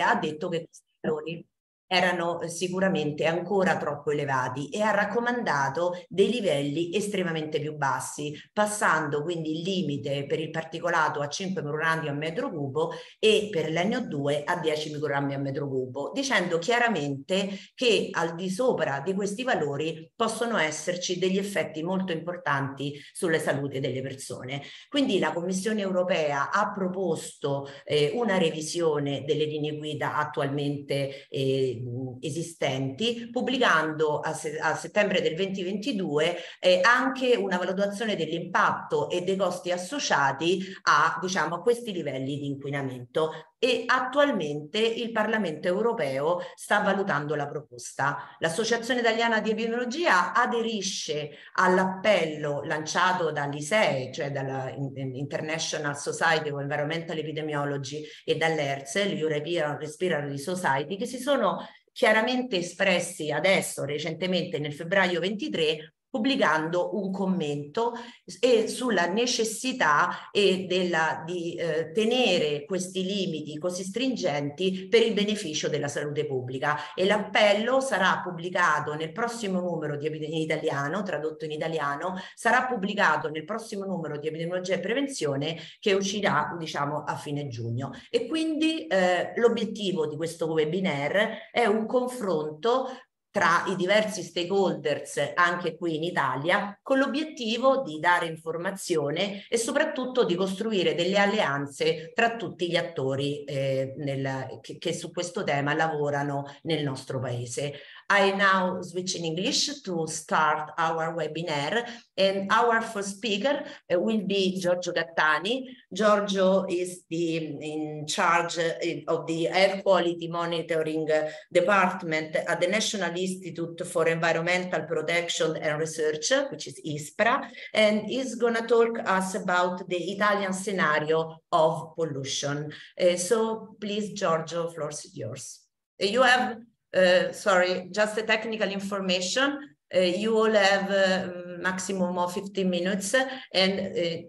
ha detto che questi valori erano eh, sicuramente ancora troppo elevati e ha raccomandato dei livelli estremamente più bassi, passando quindi il limite per il particolato a 5 microgrammi a metro cubo e per l'NO2 a 10 microgrammi a metro cubo, dicendo chiaramente che al di sopra di questi valori possono esserci degli effetti molto importanti sulle salute delle persone. Quindi la Commissione europea ha proposto eh, una revisione delle linee guida attualmente eh, esistenti, pubblicando a, se a, settembre del 2022 eh, anche una valutazione dell'impatto e dei costi associati a, diciamo, a questi livelli di inquinamento e attualmente il Parlamento europeo sta valutando la proposta. L'Associazione Italiana di Epidemiologia aderisce all'appello lanciato dall'ISEE, cioè dalla International Society of Environmental Epidemiology e dall'ERS, l'European Respiratory Society, che si sono chiaramente espressi adesso, recentemente nel febbraio 23, pubblicando un commento e sulla necessità e della, di eh, tenere questi limiti così stringenti per il beneficio della salute pubblica. E l'appello sarà pubblicato nel prossimo numero di in italiano, tradotto in italiano, sarà pubblicato nel prossimo numero di epidemiologia e prevenzione che uscirà diciamo a fine giugno. E quindi eh, l'obiettivo di questo webinar è un confronto tra i diversi stakeholders anche qui in Italia con l'obiettivo di dare informazione e soprattutto di costruire delle alleanze tra tutti gli attori eh, nel, che, che su questo tema lavorano nel nostro paese. I now switch in English to start our webinar and our first speaker uh, will be Giorgio Cattani. Giorgio is the in charge uh, of the air quality monitoring uh, department at the National Institute for Environmental Protection and Research, which is ISPRA, and is going to talk us about the Italian scenario of pollution. Uh, so please, Giorgio, floor is yours. You have uh, sorry, just a technical information. Uh, you all have uh, maximum of 15 minutes and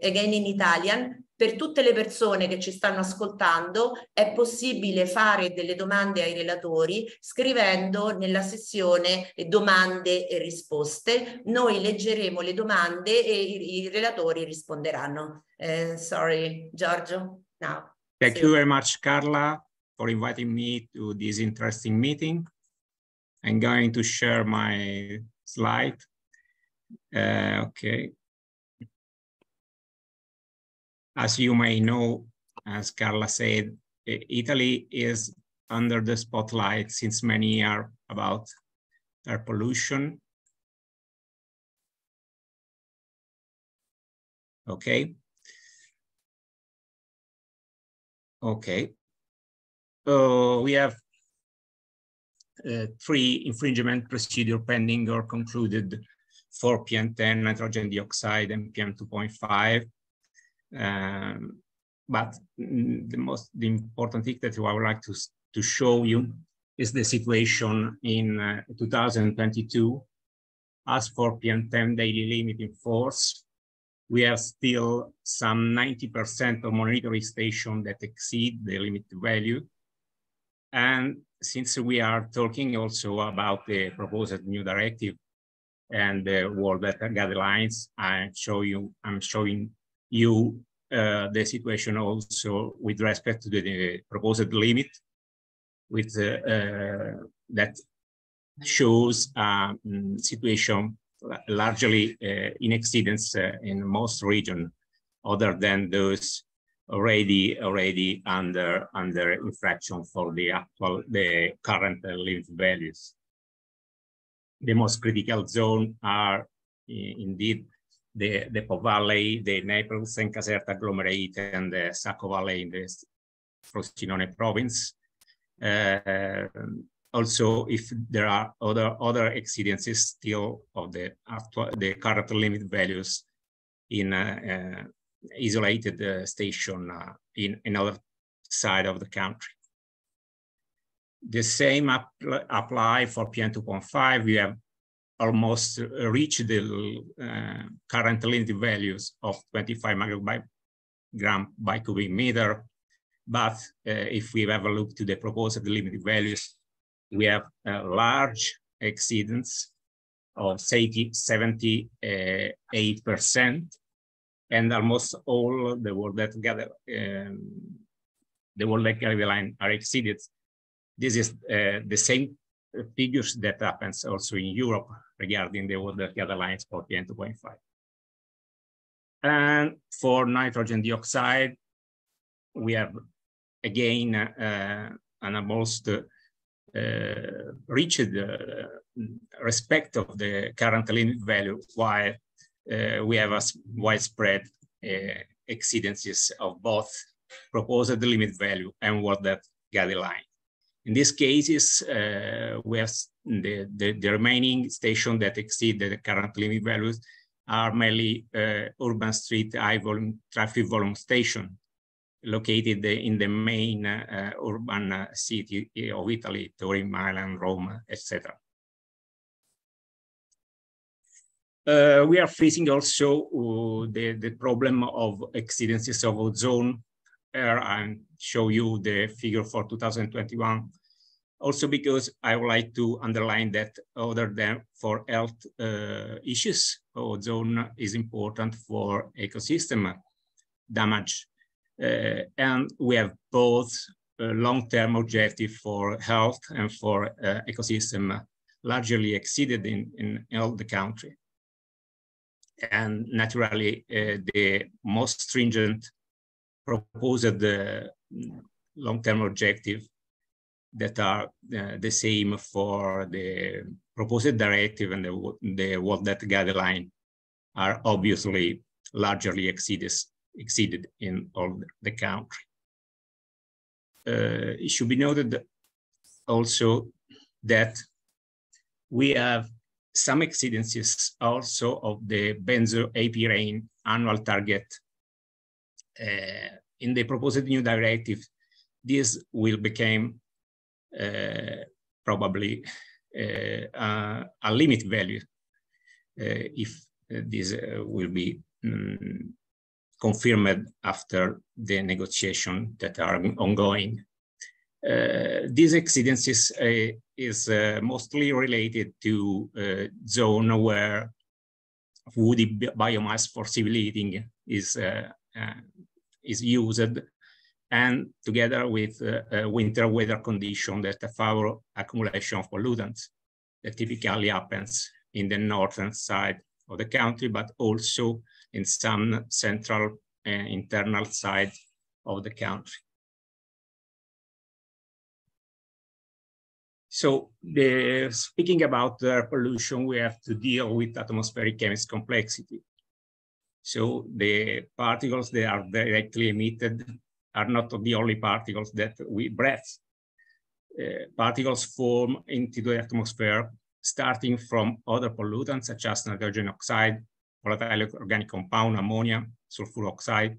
again in Italian. Per tutte le persone che ci stanno ascoltando è possibile fare delle domande ai relatori scrivendo nella sessione domande e risposte. Noi leggeremo le domande e i, i relatori risponderanno. Uh, sorry, Giorgio. Now. Thank you very much, Carla, for inviting me to this interesting meeting. I'm going to share my slide. Uh, okay. As you may know, as Carla said, Italy is under the spotlight since many years about air pollution. Okay. Okay. Uh, we have three infringement procedure pending or concluded for PM10, nitrogen dioxide, and PM2.5. Um, but the most the important thing that I would like to, to show you is the situation in uh, 2022. As for PM10 daily limit in force, we have still some 90% of monitoring stations that exceed the limit value. And since we are talking also about the proposed new directive and the World Data Guidelines, I show you, I'm showing you uh, the situation also with respect to the, the proposed limit with uh, uh, that shows a um, situation largely uh, in exceedance uh, in most regions other than those already already under under infraction for the actual the current limit values. The most critical zone are indeed the, the Po Valley, the Naples and Caserta agglomerate, and the Sacco Valley in the Frosinone province. Uh, also, if there are other other exceedances still of the actual the current limit values in uh, uh, isolated uh, station uh, in another side of the country. The same apply for PM2.5. We have almost reached the uh, current limit values of 25 microgram by cubic meter. But uh, if we have a look to the proposed limited values, we have a large exceedance of 78%, and almost all the world that gather, um, the world that guideline are exceeded. This is uh, the same figures that happens also in Europe regarding the world that guidelines for PM2.5. And for nitrogen dioxide, we have again uh, an almost uh, reached uh, respect of the current limit value, while we have a widespread uh, exceedances of both proposed limit value and what that guideline. In these cases, uh, we have the, the, the, remaining stations that exceed the current limit values are mainly uh, urban street high volume traffic volume station located in the main uh, urban uh, city of Italy, Turin, Milan, Rome, etc. Uh, we are facing also uh, the, the problem of exceedances of ozone here and show you the figure for 2021. Also because I would like to underline that other than for health uh, issues, ozone is important for ecosystem damage. Uh, and we have both long-term objective for health and for uh, ecosystem largely exceeded in, in all the country and naturally uh, the most stringent proposed uh, long-term objective that are uh, the same for the proposed directive and the, the World Data Guideline are obviously largely exceeded, exceeded in all the country. Uh, it should be noted also that we have some exceedances also of the benzo(a)pyrene annual target. Uh, in the proposed new directive, this will become uh, probably uh, a limit value uh, if this uh, will be um, confirmed after the negotiation that are ongoing. Uh, these exceedances uh, is uh, mostly related to zone where woody biomass for civil heating is, is used and together with uh, winter weather condition that favor accumulation of pollutants that typically happens in the northern side of the country, but also in some central internal side of the country. So the, speaking about air pollution, we have to deal with atmospheric chemistry complexity. So the particles that are directly emitted are not the only particles that we breathe. Uh, particles form into the atmosphere starting from other pollutants such as nitrogen oxide, volatile organic compound, ammonia, sulfur oxide,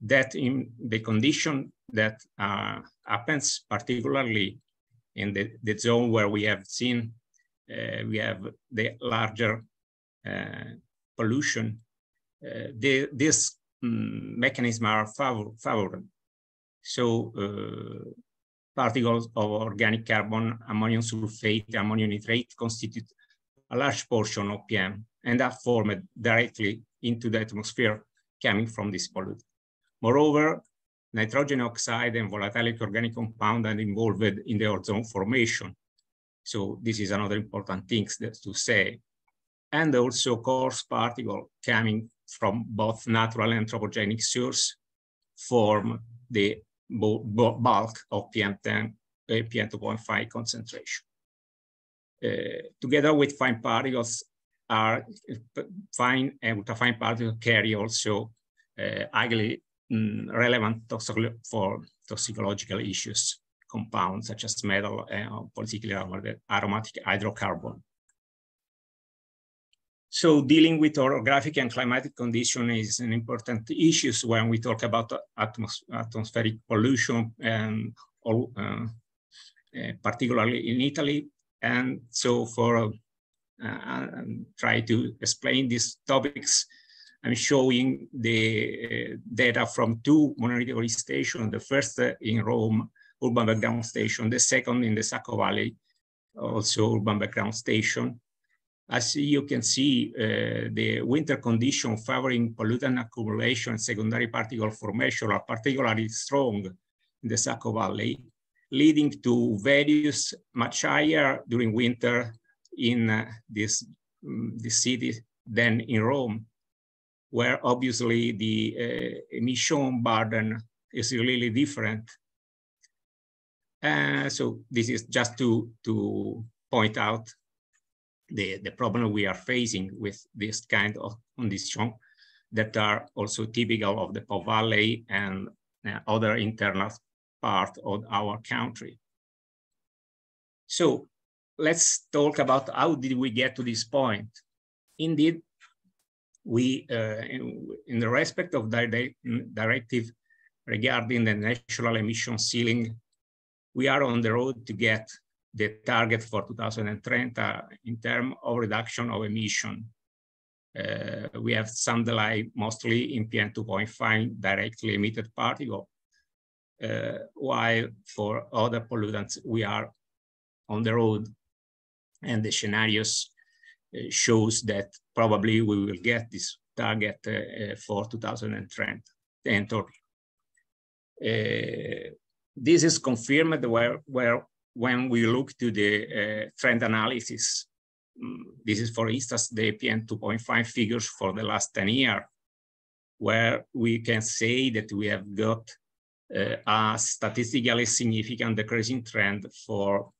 that in the condition that uh, happens particularly in the, the zone where we have seen uh, we have the larger uh, pollution, uh, the, this um, mechanism are favor favored. So particles of organic carbon, ammonium sulfate, ammonium nitrate constitute a large portion of PM and are formed directly into the atmosphere coming from this pollutant. Moreover, nitrogen oxide and volatile organic compound are involved in the ozone formation. So this is another important thing to say. And also coarse particle coming from both natural and anthropogenic source form the bulk of PM10, uh, PM2.5 concentration. Uh, together with fine particles are fine and ultrafine particles carry also uh, highly mm, relevant for toxicological issues, compounds such as metal and uh, particularly aromatic hydrocarbon. So dealing with orographic and climatic condition is an important issue when we talk about atmos atmospheric pollution and all, uh, uh, particularly in Italy. And so for uh, try to explain these topics, I'm showing the uh, data from two monitoring stations, the first uh, in Rome, urban background station, the second in the Sacco Valley, also urban background station. As you can see, uh, the winter condition favoring pollutant accumulation and secondary particle formation are particularly strong in the Sacco Valley, leading to values much higher during winter in uh, this, um, this city than in Rome, where obviously the uh, emission burden is really different. Uh, so this is just to, to point out the, the problem we are facing with this kind of condition that are also typical of the Po Valley and uh, other internal part of our country. So let's talk about how did we get to this point. Indeed, we, uh, in, in, the respect of the directive regarding the national emission ceiling, we are on the road to get the target for 2030 in terms of reduction of emission. Uh, we have some delay mostly in PM2.5 directly emitted particle, uh, while for other pollutants, we are on the road and the scenarios uh, shows that probably we will get this target uh, uh, for 2030. this is confirmed where, where when we look to the uh, trend analysis, mm, this is for instance the APN 2.5 figures for the last 10 years, where we can say that we have got uh, a statistically significant decreasing trend for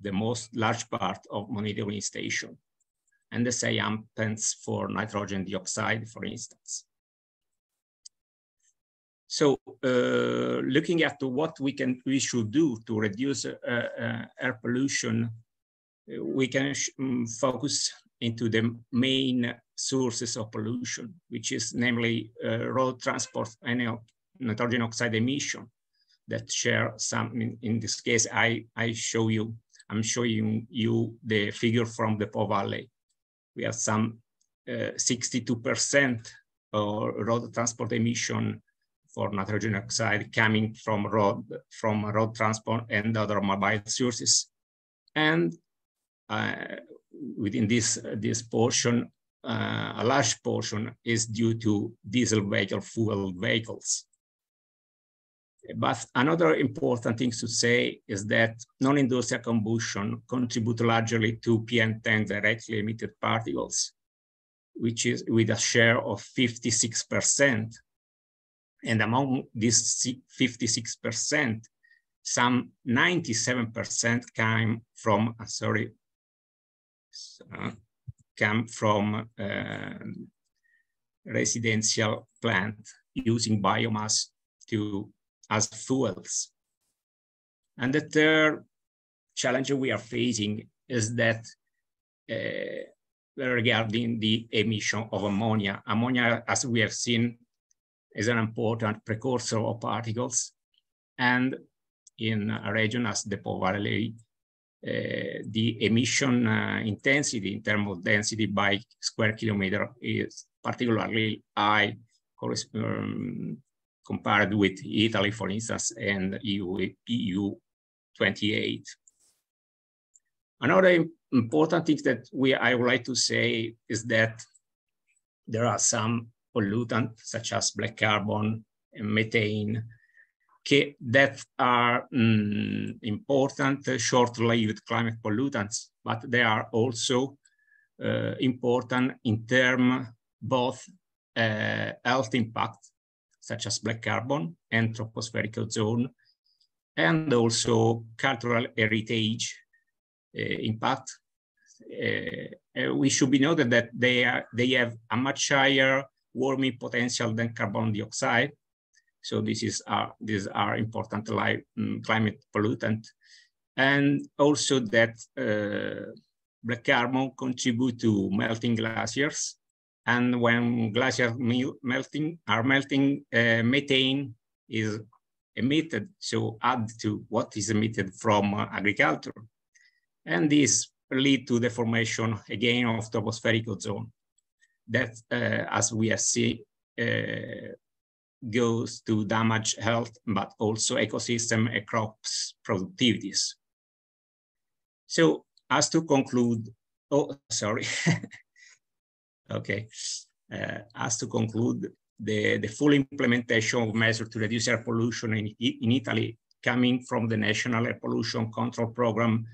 the most large part of monitoring station. And the happens for nitrogen dioxide, for instance. So uh, looking at what we can we should do to reduce uh, uh, air pollution, we can um, focus into the main sources of pollution, which is namely uh, road transport and nitrogen oxide emission that share some, in, in, this case, I, I show you, I'm showing you the figure from the Po Valley. We have some 62% uh, road transport emission for nitrogen oxide coming from road, from road transport and other mobile sources. And uh, within this, this portion, uh, a large portion is due to diesel vehicle fuel vehicles. But another important thing to say is that non-industrial combustion contribute largely to PM10 directly emitted particles, which is with a share of 56%, and among these 56%, some 97% came from, uh, sorry, uh, from uh, residential plant using biomass to as fuels. And the third challenge we are facing is that uh, regarding the emission of ammonia. Ammonia, as we have seen, is an important precursor of particles. And in a region as the Po Valley, uh, the emission uh, intensity in terms of density by square kilometer is particularly high um, compared with Italy, for instance, and EU, EU 28. Another important thing that we I would like to say is that there are some pollutants such as black carbon and methane that are mm, important short-lived climate pollutants, but they are also uh, important in terms both uh, health impact, such as black carbon and tropospheric ozone, and also cultural heritage uh, impact. Uh, uh, we should be noted that they, are, they have a much higher warming potential than carbon dioxide. So this is our, these are important um, climate pollutant. And also that uh, black carbon contribute to melting glaciers. And when glaciers melting are melting, uh, methane is emitted, so add to what is emitted from uh, agriculture. And this lead to the formation again of tropospheric ozone. that, uh, as we have seen, uh, goes to damage health, but also ecosystem and crops productivities. So as to conclude, oh, sorry. okay. Uh, as to conclude, the, the full implementation of measures to reduce air pollution in, in Italy coming from the National Air Pollution Control Program,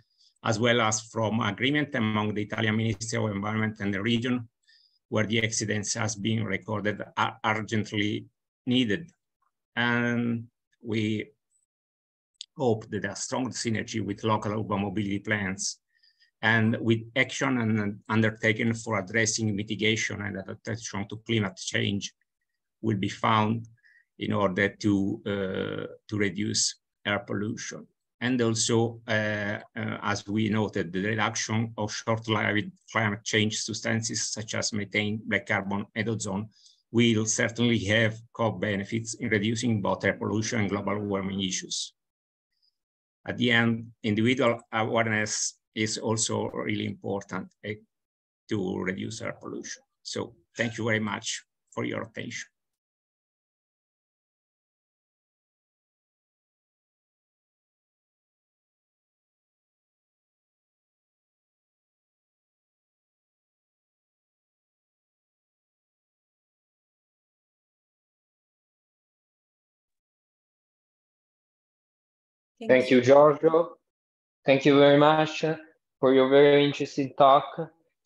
as well as from agreement among the Italian Ministry of Environment and the region, where the accidents has been recorded are urgently needed. And we hope that a strong synergy with local urban mobility plans and with action and undertaken for addressing mitigation and adaptation to climate change will be found in order to, uh, to reduce air pollution. And also, uh, uh, as we noted, the reduction of short-lived climate change substances such as methane, black carbon, and ozone will certainly have co-benefits in reducing both air pollution and global warming issues. At the end, individual awareness is also really important uh, to reduce air pollution. So thank you very much for your attention. Thank, Thank you, Giorgio. Thank you very much for your very interesting talk,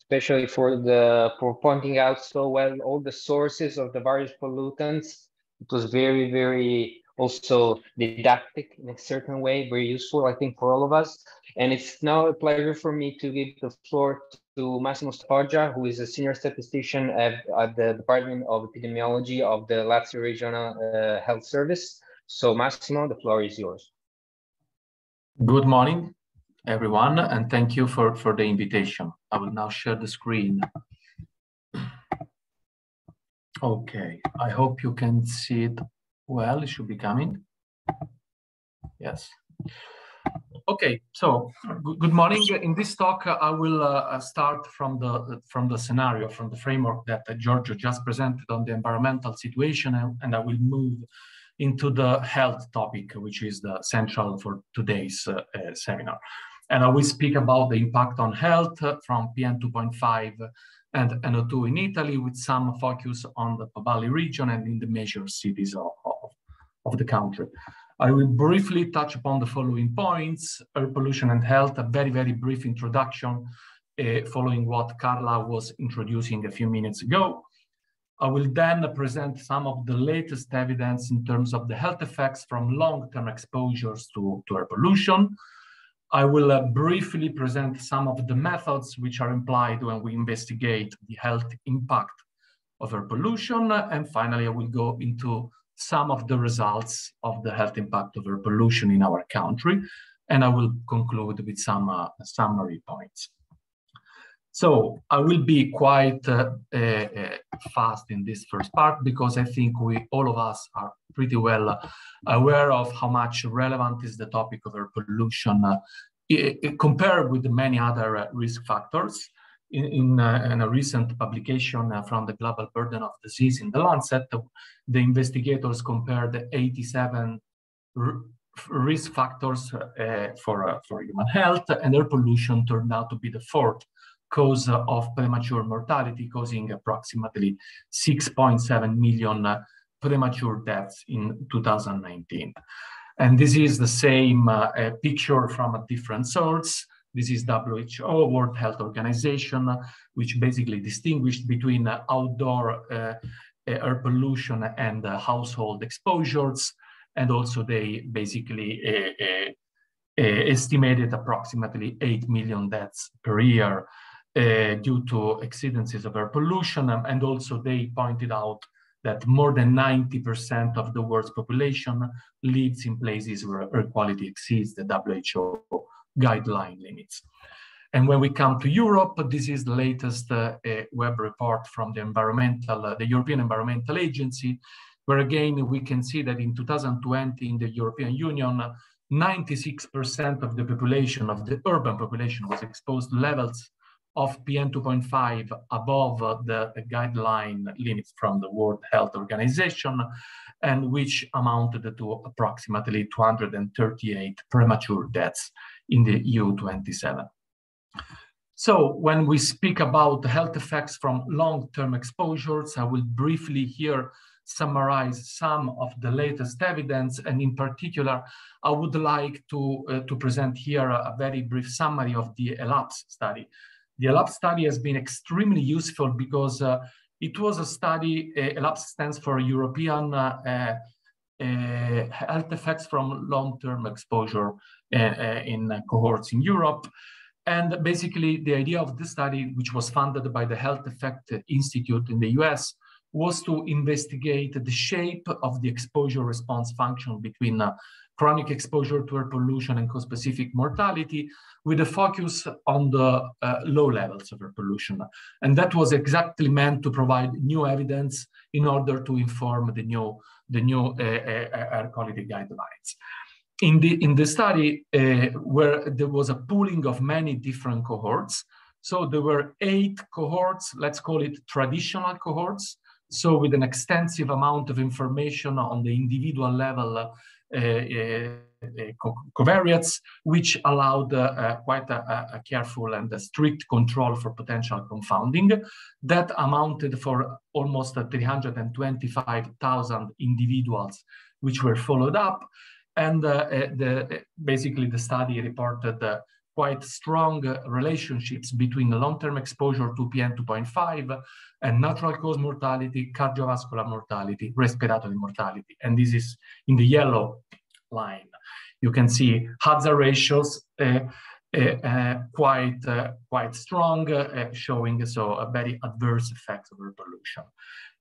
especially for the for pointing out so well all the sources of the various pollutants. It was very, very also didactic in a certain way, very useful, I think, for all of us. And it's now a pleasure for me to give the floor to Massimo Stafoggia, who is a senior statistician at, at the Department of Epidemiology of the Lazio Regional uh, Health Service. So Massimo, the floor is yours. Good morning, everyone, and thank you for, for the invitation. I will now share the screen. Okay, I hope you can see it well. It should be coming. Yes. Okay, so good morning. In this talk, I will uh, start from the from the scenario, from the framework that uh, Giorgio just presented on the environmental situation, and, and I will move into the health topic, which is the central for today's uh, uh, seminar. And I will speak about the impact on health from PM2.5 and NO2 in Italy with some focus on the Po region and in the major cities of, of, of the country. I will briefly touch upon the following points, air pollution and health, a very, very brief introduction uh, following what Carla was introducing a few minutes ago. I will then present some of the latest evidence in terms of the health effects from long-term exposures to, to air pollution. I will uh, briefly present some of the methods which are implied when we investigate the health impact of air pollution. And finally, I will go into some of the results of the health impact of air pollution in our country. And I will conclude with some uh, summary points. So I will be quite uh, uh, fast in this first part because I think we all of us are pretty well aware of how much relevant is the topic of air pollution uh, compared with many other uh, risk factors. In, in, uh, in, a recent publication uh, from the Global Burden of Disease in the Lancet, the investigators compared 87 risk factors for, for human health, and air pollution turned out to be the fourth cause of premature mortality, causing approximately 6.7 million uh, premature deaths in 2019. And this is the same uh, picture from a different source. This is WHO, World Health Organization, which basically distinguished between uh, outdoor uh, air pollution and uh, household exposures. And also they basically uh, estimated approximately 8 million deaths per year uh, due to exceedances of air pollution. Um, and also they pointed out that more than 90% of the world's population lives in places where air quality exceeds the WHO guideline limits. And when we come to Europe, this is the latest uh, uh, web report from the environmental, uh, the European Environmental Agency, where again we can see that in 2020 in the European Union, 96% of the population, of the urban population was exposed to levels of PM2.5 above the guideline limits from the World Health Organization, and which amounted to approximately 238 premature deaths in the EU27. So when we speak about health effects from long-term exposures, I will briefly here summarize some of the latest evidence. And in particular, I would like to, uh, to present here a, very brief summary of the ELAPSE study. The ELAPSE study has been extremely useful because uh, it was a study, uh, ELAPSE stands for European uh, uh, health effects from long-term exposure uh, in cohorts in Europe. And basically, the idea of this study, which was funded by the Health Effect Institute in the US, was to investigate the shape of the exposure response function between uh, chronic exposure to air pollution and cause-specific mortality with a focus on the uh, low levels of air pollution. And that was exactly meant to provide new evidence in order to inform the new, the new uh, uh air quality guidelines. In the in the study uh, where there was a pooling of many different cohorts. So there were eight cohorts let's call it traditional cohorts. So with an extensive amount of information on the individual level uh, uh, uh covariates, which allowed quite a, a, careful and a strict control for potential confounding. That amounted for almost 325,000 individuals which were followed up. And the, basically the study reported quite strong relationships between long-term exposure to PM2.5 and natural cause mortality, cardiovascular mortality, respiratory mortality. And this is in the yellow line. You can see hazard ratios uh, uh, uh, quite, quite strong, showing so a very adverse effect of air pollution.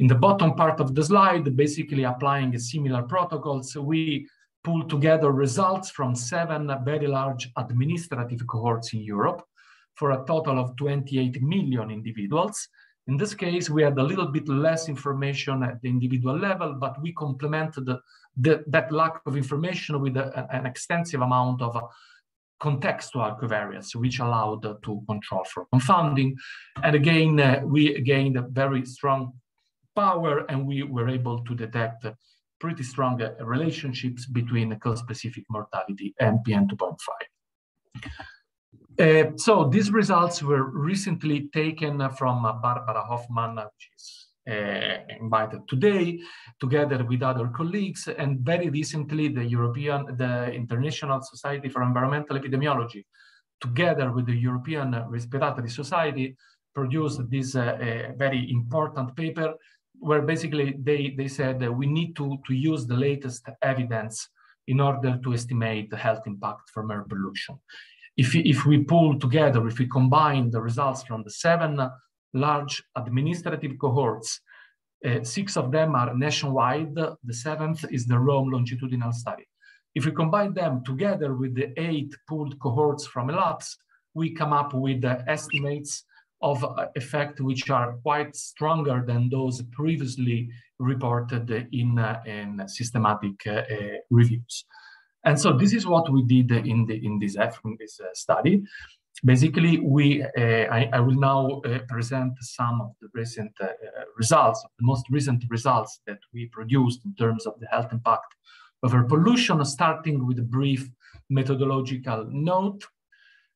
In the bottom part of the slide, basically applying a similar protocols, we pull together results from seven very large administrative cohorts in Europe for a total of 28 million individuals. In this case, we had a little bit less information at the individual level, but we complemented the, the, that lack of information with a, an extensive amount of contextual covariates, which allowed to control for confounding. And again, uh, we gained a very strong power and we were able to detect pretty strong uh, relationships between cause-specific mortality and PM2.5. Uh, so these results were recently taken from uh, Barbara Hoffmann, which is uh, invited today, together with other colleagues, and very recently the European, the International Society for Environmental Epidemiology, together with the European Respiratory Society, produced this uh, very important paper where basically they, they said that we need to, to use the latest evidence in order to estimate the health impact from air pollution. If, if we pull together, if we combine the results from the seven large administrative cohorts, uh, six of them are nationwide, the seventh is the Rome longitudinal study. If we combine them together with the eight pooled cohorts from ELAPSE, we come up with the estimates of effect which are quite stronger than those previously reported in, uh, in systematic uh, uh, reviews. And so this is what we did in, the, in this, in this study. Basically, we, I, I, will now present some of the recent results, the most recent results that we produced in terms of the health impact of air pollution, starting with a brief methodological note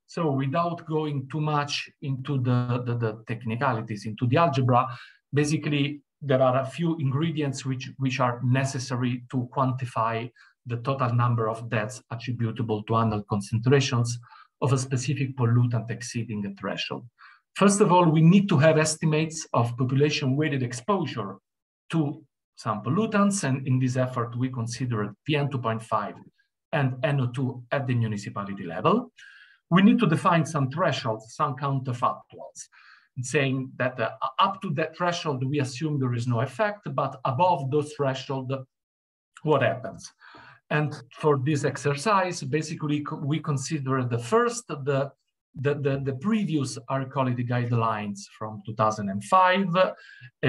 so without going too much into the, the, the, technicalities, into the algebra, basically there are a few ingredients which, which are necessary to quantify the total number of deaths attributable to annual concentrations of a specific pollutant exceeding a threshold. First of all, we need to have estimates of population-weighted exposure to some pollutants, and in this effort, we considered PM2.5 and NO2 at the municipality level we need to define some thresholds, some counterfactuals, saying that uh, up to that threshold, we assume there is no effect, but above those threshold, what happens? And for this exercise, basically, we consider the first, the, the, the, the previous air quality guidelines from 2005, uh,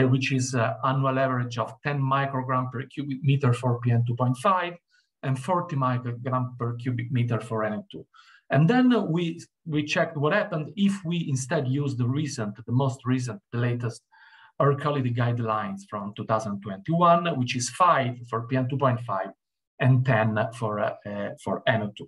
which is uh, annual average of 10 microgram per cubic meter for PM2.5 and 40 microgram per cubic meter for NO2. And then we, we checked what happened if we instead use the recent, the most recent, the latest air quality guidelines from 2021, which is five for PM2.5 and 10 for, uh, for NO2.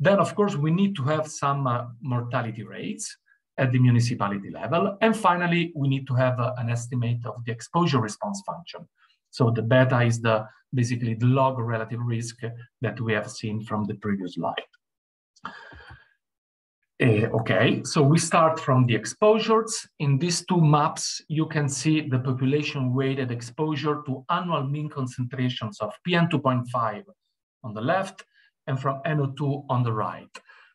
Then, of course, we need to have some uh, mortality rates at the municipality level. And finally, we need to have uh, an estimate of the exposure response function. So the beta is the basically the log relative risk that we have seen from the previous slide. Uh, okay, so we start from the exposures. In these two maps, you can see the population weighted exposure to annual mean concentrations of PM2.5 on the left and from NO2 on the right.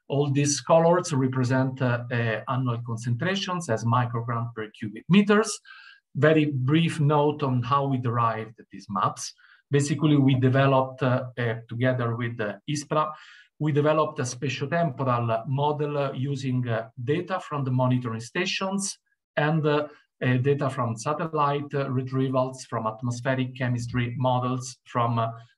All these colors represent uh, uh, annual concentrations as microgram per cubic meters. Very brief note on how we derived these maps. Basically, we developed uh, uh together with the ISPRA we developed a spatiotemporal model using uh, data from the monitoring stations and uh, uh, data from satellite retrievals, from atmospheric chemistry models, from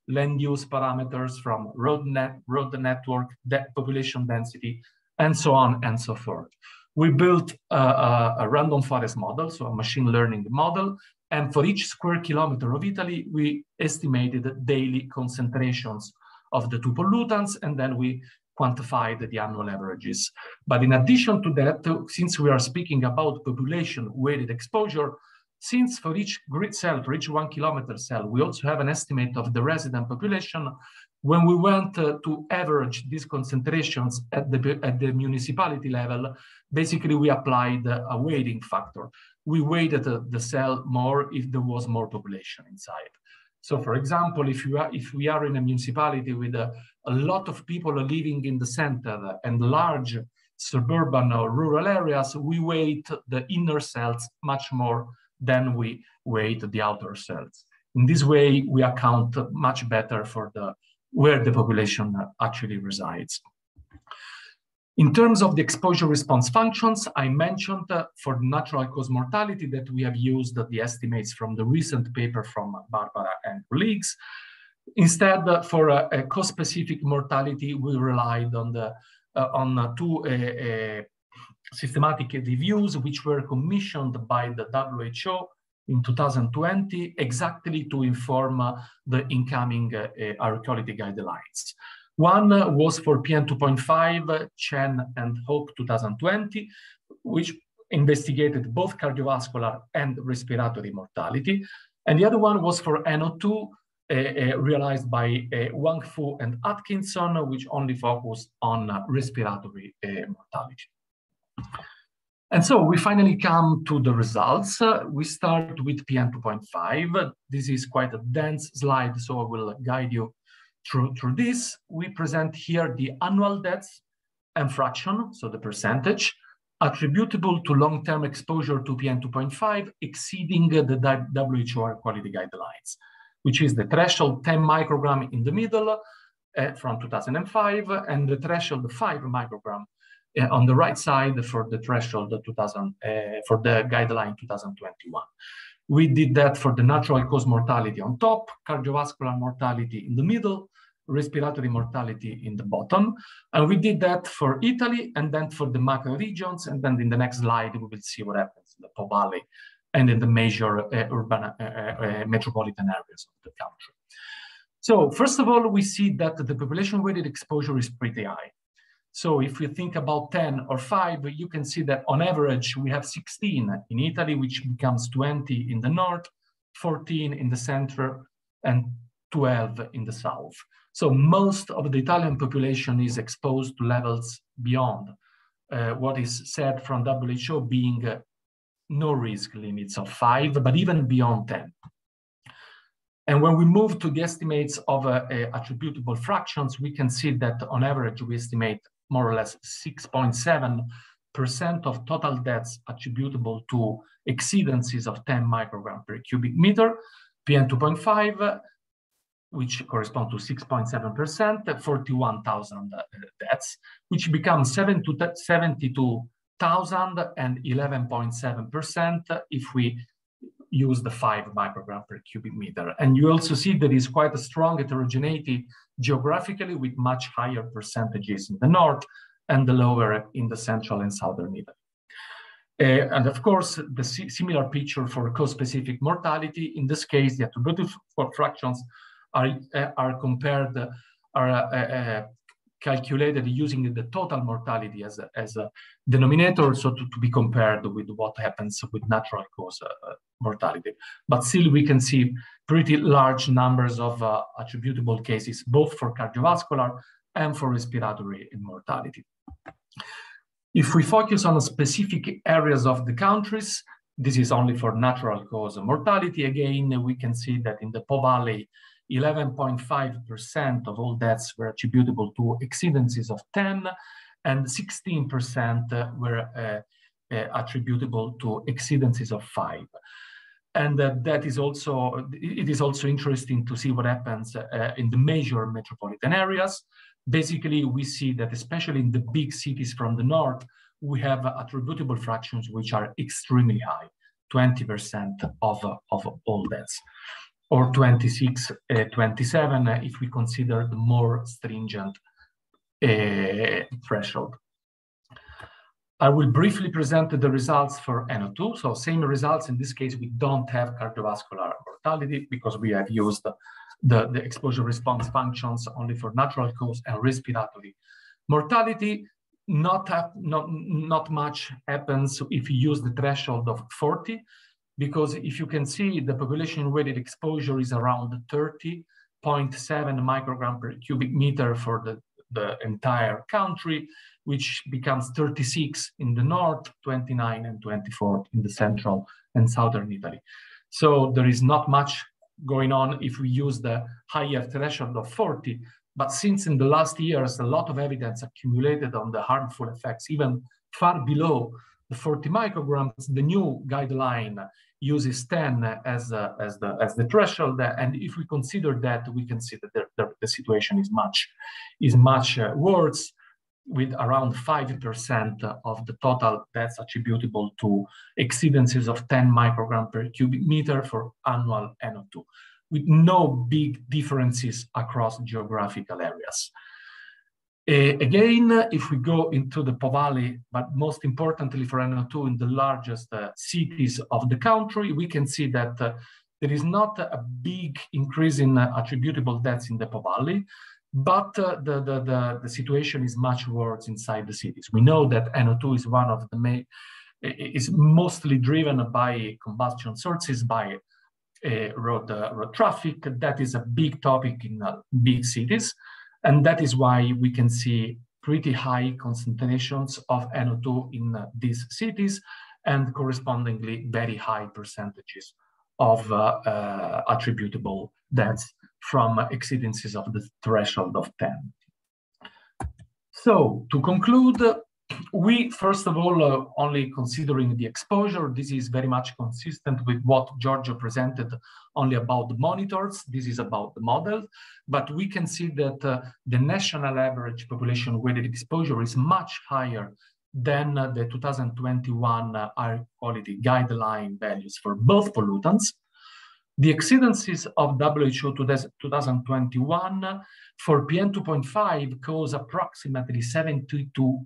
land use parameters, from road, net, road network, population density, and so on and so forth. We built a, a, a, random forest model, so a machine learning model, and for each square kilometer of Italy, we estimated daily concentrations of the two pollutants, and then we quantified the annual averages. But in addition to that, since we are speaking about population weighted exposure, since for each grid cell, for each one kilometer cell, we also have an estimate of the resident population, when we went uh, to average these concentrations at the, at the municipality level, basically we applied a weighting factor. We weighted uh, the cell more if there was more population inside. So for example, if, you are, if we are in a municipality with a, a lot of people living in the center and large suburban or rural areas, we weight the inner cells much more than we weight the outer cells. In this way, we account much better for the where the population actually resides. In terms of the exposure response functions, I mentioned uh, for natural cause mortality that we have used the estimates from the recent paper from Barbara and colleagues. Instead, uh, for a, a cause-specific mortality, we relied on the uh, on uh, two uh, uh, systematic reviews which were commissioned by the WHO in 2020 exactly to inform the incoming air quality guidelines. One was for PM2.5, Chen and Hoek 2020, which investigated both cardiovascular and respiratory mortality. And the other one was for NO2, uh, uh, realized by uh, Huangfu and Atkinson, which only focused on respiratory mortality. And so we finally come to the results. We start with PM2.5. This is quite a dense slide, so I will guide you through, through this, we present here the annual deaths and fraction, so the percentage, attributable to long-term exposure to PM2.5 exceeding the WHO quality guidelines, which is the threshold 10 microgram in the middle uh, from 2005 and the threshold 5 microgram uh, on the right side for the threshold 2000 uh, for the guideline 2021. We did that for the natural cause mortality on top, cardiovascular mortality in the middle, respiratory mortality in the bottom. And we did that for Italy and then for the macro regions. And then in the next slide, we will see what happens in the Po Valley and in the major uh, urban uh, uh, uh, metropolitan areas of the country. So first of all, we see that the population weighted exposure is pretty high. So if you think about 10 or 5, you can see that on average, we have 16 in Italy, which becomes 20 in the north, 14 in the center, and 12 in the south. So most of the Italian population is exposed to levels beyond uh, what is said from WHO being uh, no risk limits of five, but even beyond 10. And when we move to the estimates of uh, uh attributable fractions, we can see that on average, we estimate more or less 6.7% of total deaths attributable to exceedances of 10 microgram per cubic meter, PM2.5, which correspond to 6.7%, 41,000 uh, deaths, which becomes 72,000 and 11.7% if we use the five microgram per cubic meter. And you also see there is quite a strong heterogeneity geographically with much higher percentages in the north and the lower in the central and southern Italy. Uh, and of course, the similar picture for cause-specific mortality. In this case, the attributive fractions are, uh, are compared, are uh, uh, calculated using the total mortality as a, as a denominator, so to, to be compared with what happens with natural cause uh, mortality. But still, we can see pretty large numbers of uh, attributable cases, both for cardiovascular and for respiratory mortality. If we focus on specific areas of the countries, this is only for natural cause mortality. Again, we can see that in the Po Valley, 11.5% of all deaths were attributable to exceedances of 10, and 16% were uh, uh, attributable to exceedances of 5. And uh, that is also, it is also interesting to see what happens uh, in the major metropolitan areas. Basically, we see that especially in the big cities from the north, we have attributable fractions which are extremely high, 20% of, of all deaths or 26, uh, 27 uh, if we consider the more stringent uh, threshold. I will briefly present the results for NO2. So same results. In this case, we don't have cardiovascular mortality because we have used the, the, the exposure response functions only for natural cause and respiratory mortality. Not, not, not much happens if you use the threshold of 40 because if you can see the population weighted exposure is around 30.7 microgram per cubic meter for the, the entire country, which becomes 36 in the north, 29 and 24 in the central and southern Italy. So there is not much going on if we use the higher threshold of 40. But since in the last years, a lot of evidence accumulated on the harmful effects, even far below the 40 micrograms, the new guideline uses 10 as, a, as, the, as the threshold. And if we consider that, we can see that the, the, the situation is much, is much uh, worse with around 5% of the total deaths attributable to exceedances of 10 microgram per cubic meter for annual NO2, with no big differences across geographical areas. Uh, again, if we go into the Po Valley, but most importantly for NO2 in the largest uh, cities of the country, we can see that uh, there is not a big increase in attributable deaths in the Po Valley, but the, the, the, the, situation is much worse inside the cities. We know that NO2 is one of the main, is mostly driven by combustion sources, by road, road traffic. That is a big topic in big cities. And that is why we can see pretty high concentrations of NO2 in uh, these cities and correspondingly very high percentages of uh, uh, attributable deaths from exceedances of the threshold of 10. So to conclude, we, first of all, uh, only considering the exposure, this is very much consistent with what Giorgio presented only about the monitors. This is about the model, but we can see that uh, the national average population weighted exposure is much higher than uh, the 2021 uh, air quality guideline values for both pollutants. The exceedances of WHO 2021 for PM2.5 cause approximately 72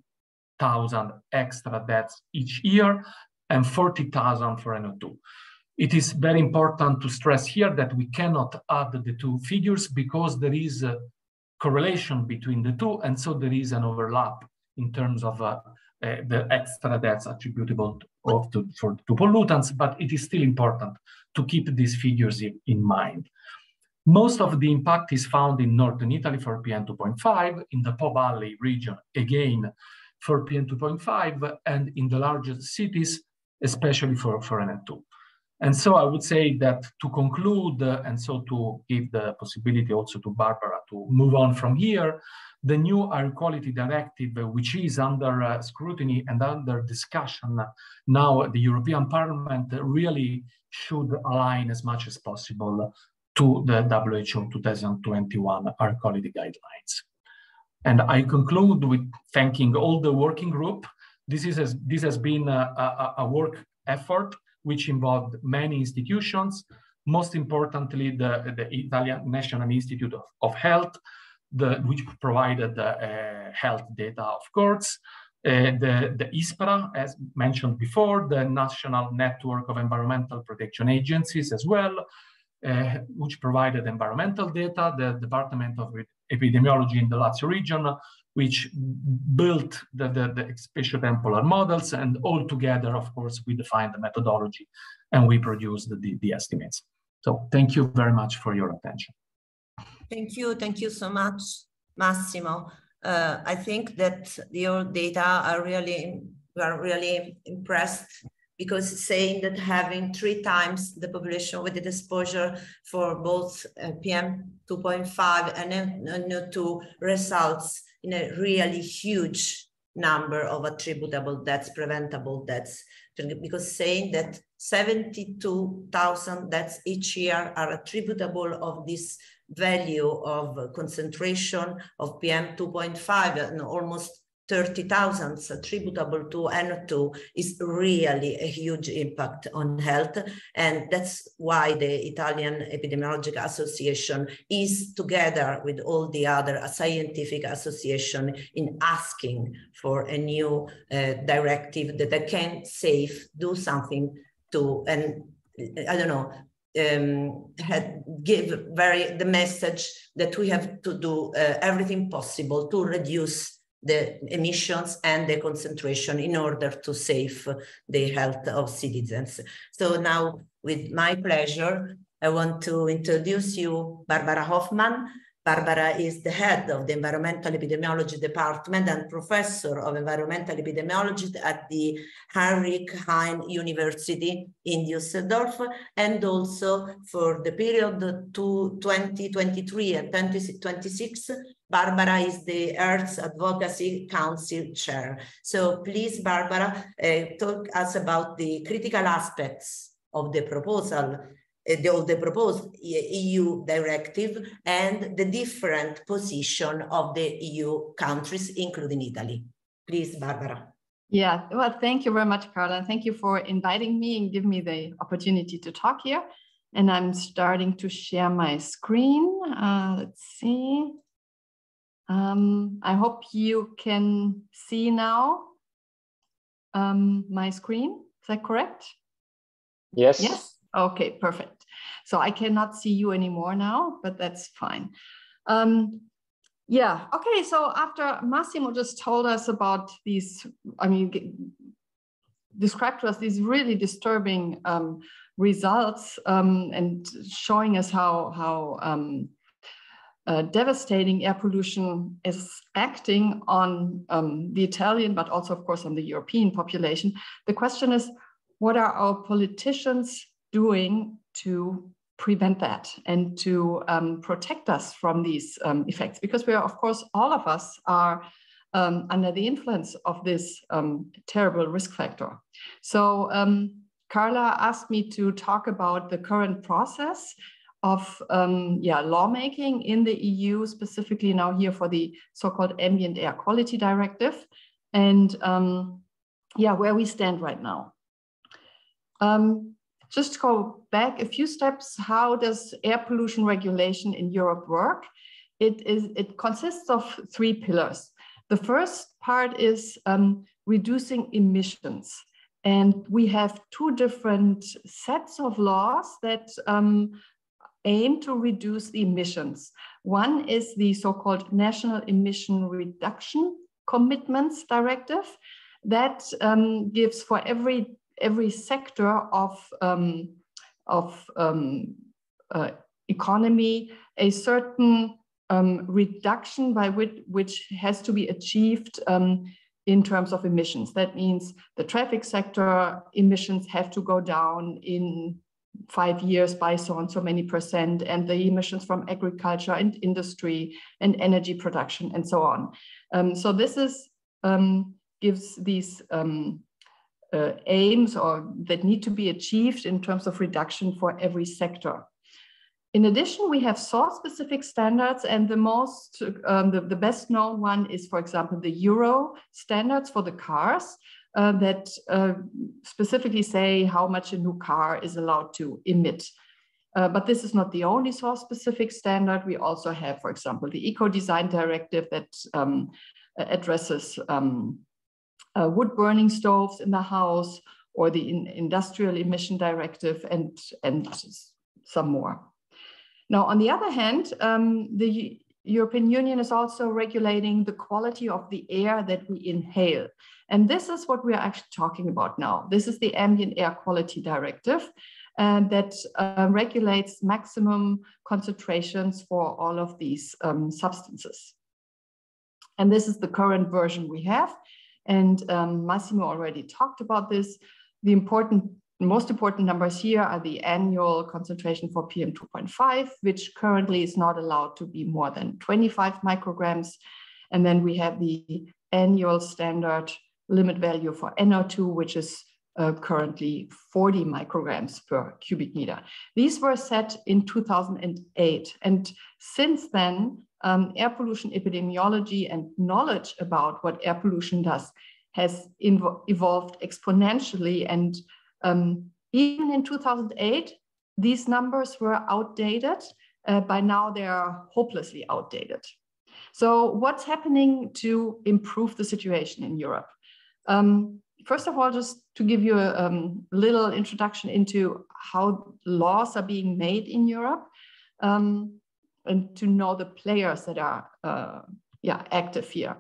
thousand extra deaths each year and 40,000 for NO2. It is very important to stress here that we cannot add the two figures because there is a correlation between the two, and so there is an overlap in terms of uh, uh, the extra deaths attributable to, to, for, to pollutants, but it is still important to keep these figures in, in mind. Most of the impact is found in northern Italy for PM2.5, in the Po Valley region, again, for PM2.5 and in the largest cities, especially for, for NO2. And so I would say that to conclude, uh, and so to give the possibility also to Barbara to move on from here, the new air quality directive, uh, which is under uh, scrutiny and under discussion now, the European Parliament really should align as much as possible to the WHO 2021 air quality guidelines. And I conclude with thanking all the working group. This, is, this has been a, a, a work effort which involved many institutions, most importantly, the, the Italian National Institute of, of Health, the, which provided the health data, of course. Uh, the, the ISPRA, as mentioned before, the National Network of Environmental Protection Agencies as well, uh, which provided environmental data, the Department of Epidemiology in the Lazio region, which built the, the, the spatiotemporal models, and all together, of course, we defined the methodology and we produced the, the, the estimates. So thank you very much for your attention. Thank you. Thank you so much, Massimo. Uh, I think that your data are really, we are really impressed because saying that having three times the population with the exposure for both uh, PM 2.5 and NO2 results in a really huge number of attributable deaths, preventable deaths, because saying that 72,000 deaths each year are attributable of this value of concentration of PM 2.5 and almost 30,000 attributable to NO2 is really a huge impact on health. And that's why the Italian Epidemiological Association is together with all the other scientific association in asking for a new uh, directive that can save, do something to, and I don't know, um, had give very the message that we have to do uh, everything possible to reduce the emissions and the concentration in order to save the health of citizens. So now, with my pleasure, I want to introduce you Barbara Hoffmann. Barbara is the head of the Environmental Epidemiology Department and professor of environmental epidemiology at the Heinrich Heine University in Düsseldorf, and also for the period to 2023 and 2026, Barbara is the ERS Advocacy Council Chair. So please, Barbara, uh, talk us about the critical aspects of the proposal uh, the, of the proposed EU directive and the different position of the EU countries, including Italy. Please, Barbara. Yeah, well, thank you very much, Carla. Thank you for inviting me and giving me the opportunity to talk here. And I'm starting to share my screen. Uh, let's see. Um, I hope you can see now um, my screen. Is that correct? Yes. Yes. Okay, perfect. So I cannot see you anymore now, but that's fine. Um, yeah, okay, so after Massimo just told us about these, I mean, described to us these really disturbing um, results um, and showing us how, how um, uh, devastating air pollution is acting on um, the Italian, but also, of course, on the European population. The question is, what are our politicians doing to prevent that and to um, protect us from these um, effects because we are of course all of us are um, under the influence of this um, terrible risk factor so um, carla asked me to talk about the current process of um, yeah lawmaking in the eu specifically now here for the so-called ambient air quality directive and yeah where we stand right now um, just to go back a few steps, how does air pollution regulation in Europe work? It, is, it consists of three pillars. The first part is um, reducing emissions. And we have two different sets of laws that um, aim to reduce the emissions. One is the so-called National Emission Reduction Commitments Directive that um, gives for every every sector of, um, of um, uh, economy a certain um, reduction by which, which has to be achieved um, in terms of emissions. That means the traffic sector emissions have to go down in five years by so and so many percent, and the emissions from agriculture and industry and energy production and so on. Um, so this is um, gives these um, uh, aims or that need to be achieved in terms of reduction for every sector. In addition, we have source-specific standards, and the most, um, the, the, best known one is, for example, the Euro standards for the cars uh, that uh, specifically say how much a new car is allowed to emit. Uh, but this is not the only source specific standard. We also have, for example, the Eco Design Directive that um, addresses um, uh, wood burning stoves in the house or the in Industrial Emission Directive and, and some more. Now, on the other hand, um, the European Union is also regulating the quality of the air that we inhale. And this is what we are actually talking about now. This is the Ambient Air Quality Directive and that uh, regulates maximum concentrations for all of these um, substances. And this is the current version we have. And um, Massimo already talked about this. The important, most important numbers here are the annual concentration for PM2.5, which currently is not allowed to be more than 25 micrograms. And then we have the annual standard limit value for NO2, which is uh, currently 40 micrograms per cubic meter. These were set in 2008. And since then, um, air pollution epidemiology and knowledge about what air pollution does has evolved exponentially. And um, even in 2008, these numbers were outdated. Uh, by now, they are hopelessly outdated. So, what's happening to improve the situation in Europe? Um, first of all, just to give you a um, little introduction into how laws are being made in Europe um, and to know the players that are uh, yeah, active here.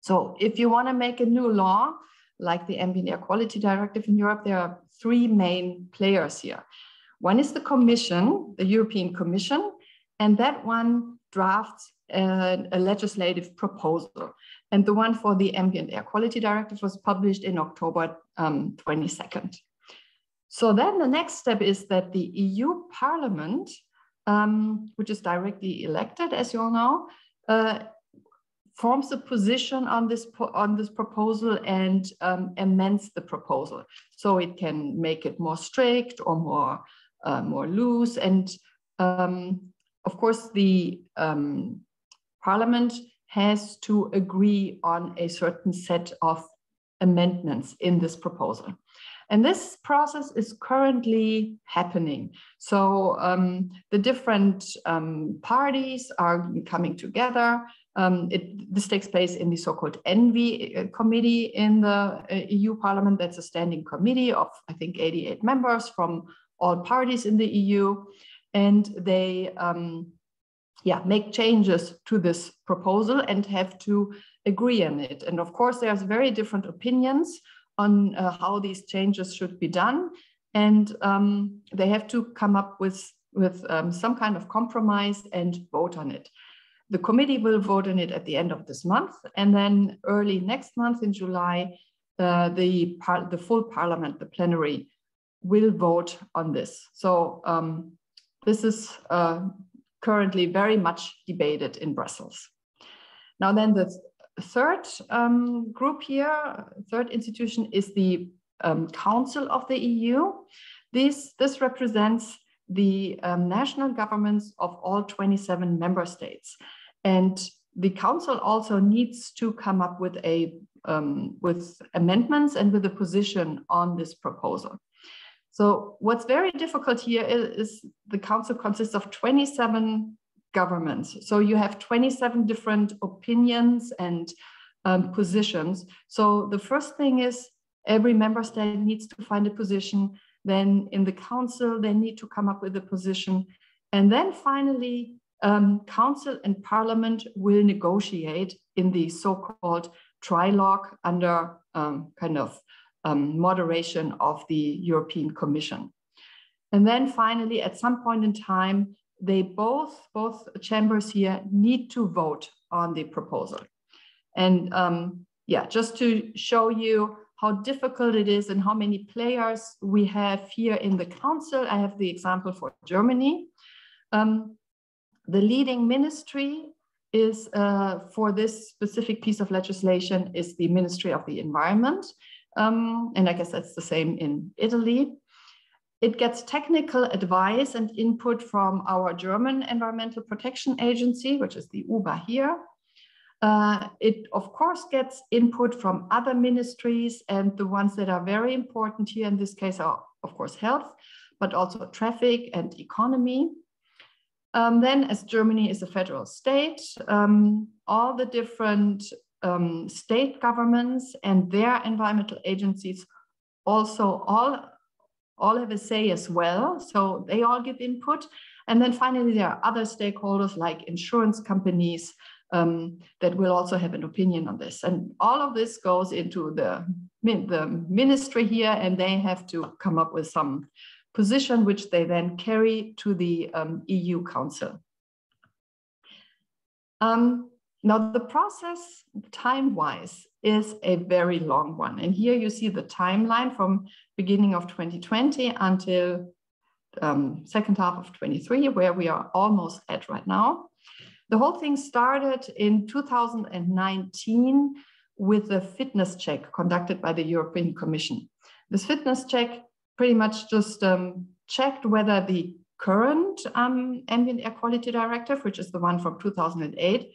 So if you want to make a new law, like the Ambient Air Quality Directive in Europe, there are three main players here. One is the Commission, the European Commission, and that one drafts a, a legislative proposal. And the one for the Ambient Air Quality Directive was published in October um, 22nd. So then the next step is that the EU Parliament, um, which is directly elected, as you all know, uh, forms a position on this on this proposal and um, amends the proposal, so it can make it more strict or more uh, more loose. And um, of course, the um, Parliament has to agree on a certain set of amendments in this proposal. And this process is currently happening. So um, the different um, parties are coming together. Um, it, this takes place in the so-called ENVI uh, committee in the uh, EU Parliament. That's a standing committee of, I think, 88 members from all parties in the EU. And they um, yeah, make changes to this proposal and have to agree on it. And of course, there's very different opinions on uh, how these changes should be done. And um, they have to come up with, with um, some kind of compromise and vote on it. The committee will vote on it at the end of this month. And then early next month in July, uh, the, the full parliament, the plenary, will vote on this. So um, this is uh, currently very much debated in Brussels. Now then the third um, group here, third institution is the um, Council of the EU. This, this represents the um, national governments of all 27 member states. And the council also needs to come up with a um, with amendments and with a position on this proposal. So what's very difficult here is, is, the council consists of 27 governments. So you have 27 different opinions and um, positions. So the first thing is every member state needs to find a position. Then in the council, they need to come up with a position. And then finally, um, council and parliament will negotiate in the so-called trilogue under um, kind of um, moderation of the European Commission. And then finally, at some point in time, they both, both chambers here need to vote on the proposal. And um, yeah, just to show you how difficult it is and how many players we have here in the council, I have the example for Germany. Um, the leading ministry is uh, for this specific piece of legislation is the Ministry of the Environment. Um, and I guess that's the same in Italy. It gets technical advice and input from our German Environmental Protection Agency, which is the UBA here. Uh, it, of course, gets input from other ministries, and the ones that are very important here in this case are, of course, health, but also traffic and economy. Um, then as Germany is a federal state, um, all the different um, state governments and their environmental agencies also all, all have a say as well. So they all give input. And then finally, there are other stakeholders like insurance companies um, that will also have an opinion on this. And all of this goes into the, the ministry here, and they have to come up with some position, which they then carry to the um, EU Council. Um, now, the process time-wise is a very long one. And here you see the timeline from beginning of 2020 until um, second half of 23, where we are almost at right now. The whole thing started in 2019 with a fitness check conducted by the European Commission. This fitness check pretty much just um, checked whether the current um, ambient air quality directive, which is the one from 2008,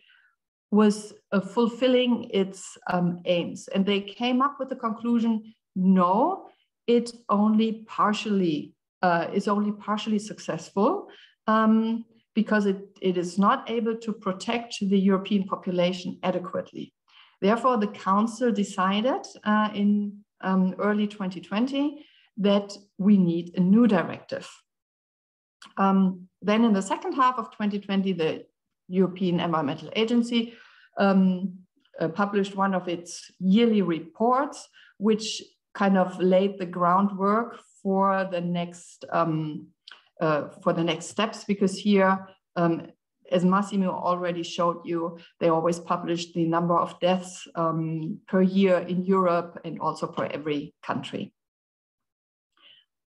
was uh, fulfilling its um, aims. And they came up with the conclusion, no, it only partially uh, is only partially successful um, because it, it is not able to protect the European population adequately. Therefore, the Council decided uh, in um, early 2020 that we need a new directive. Um, then in the second half of 2020, the European Environmental Agency um, uh, published one of its yearly reports, which kind of laid the groundwork for the next um, uh, for the next steps because here um, as Massimo already showed you, they always publish the number of deaths um, per year in Europe and also per every country.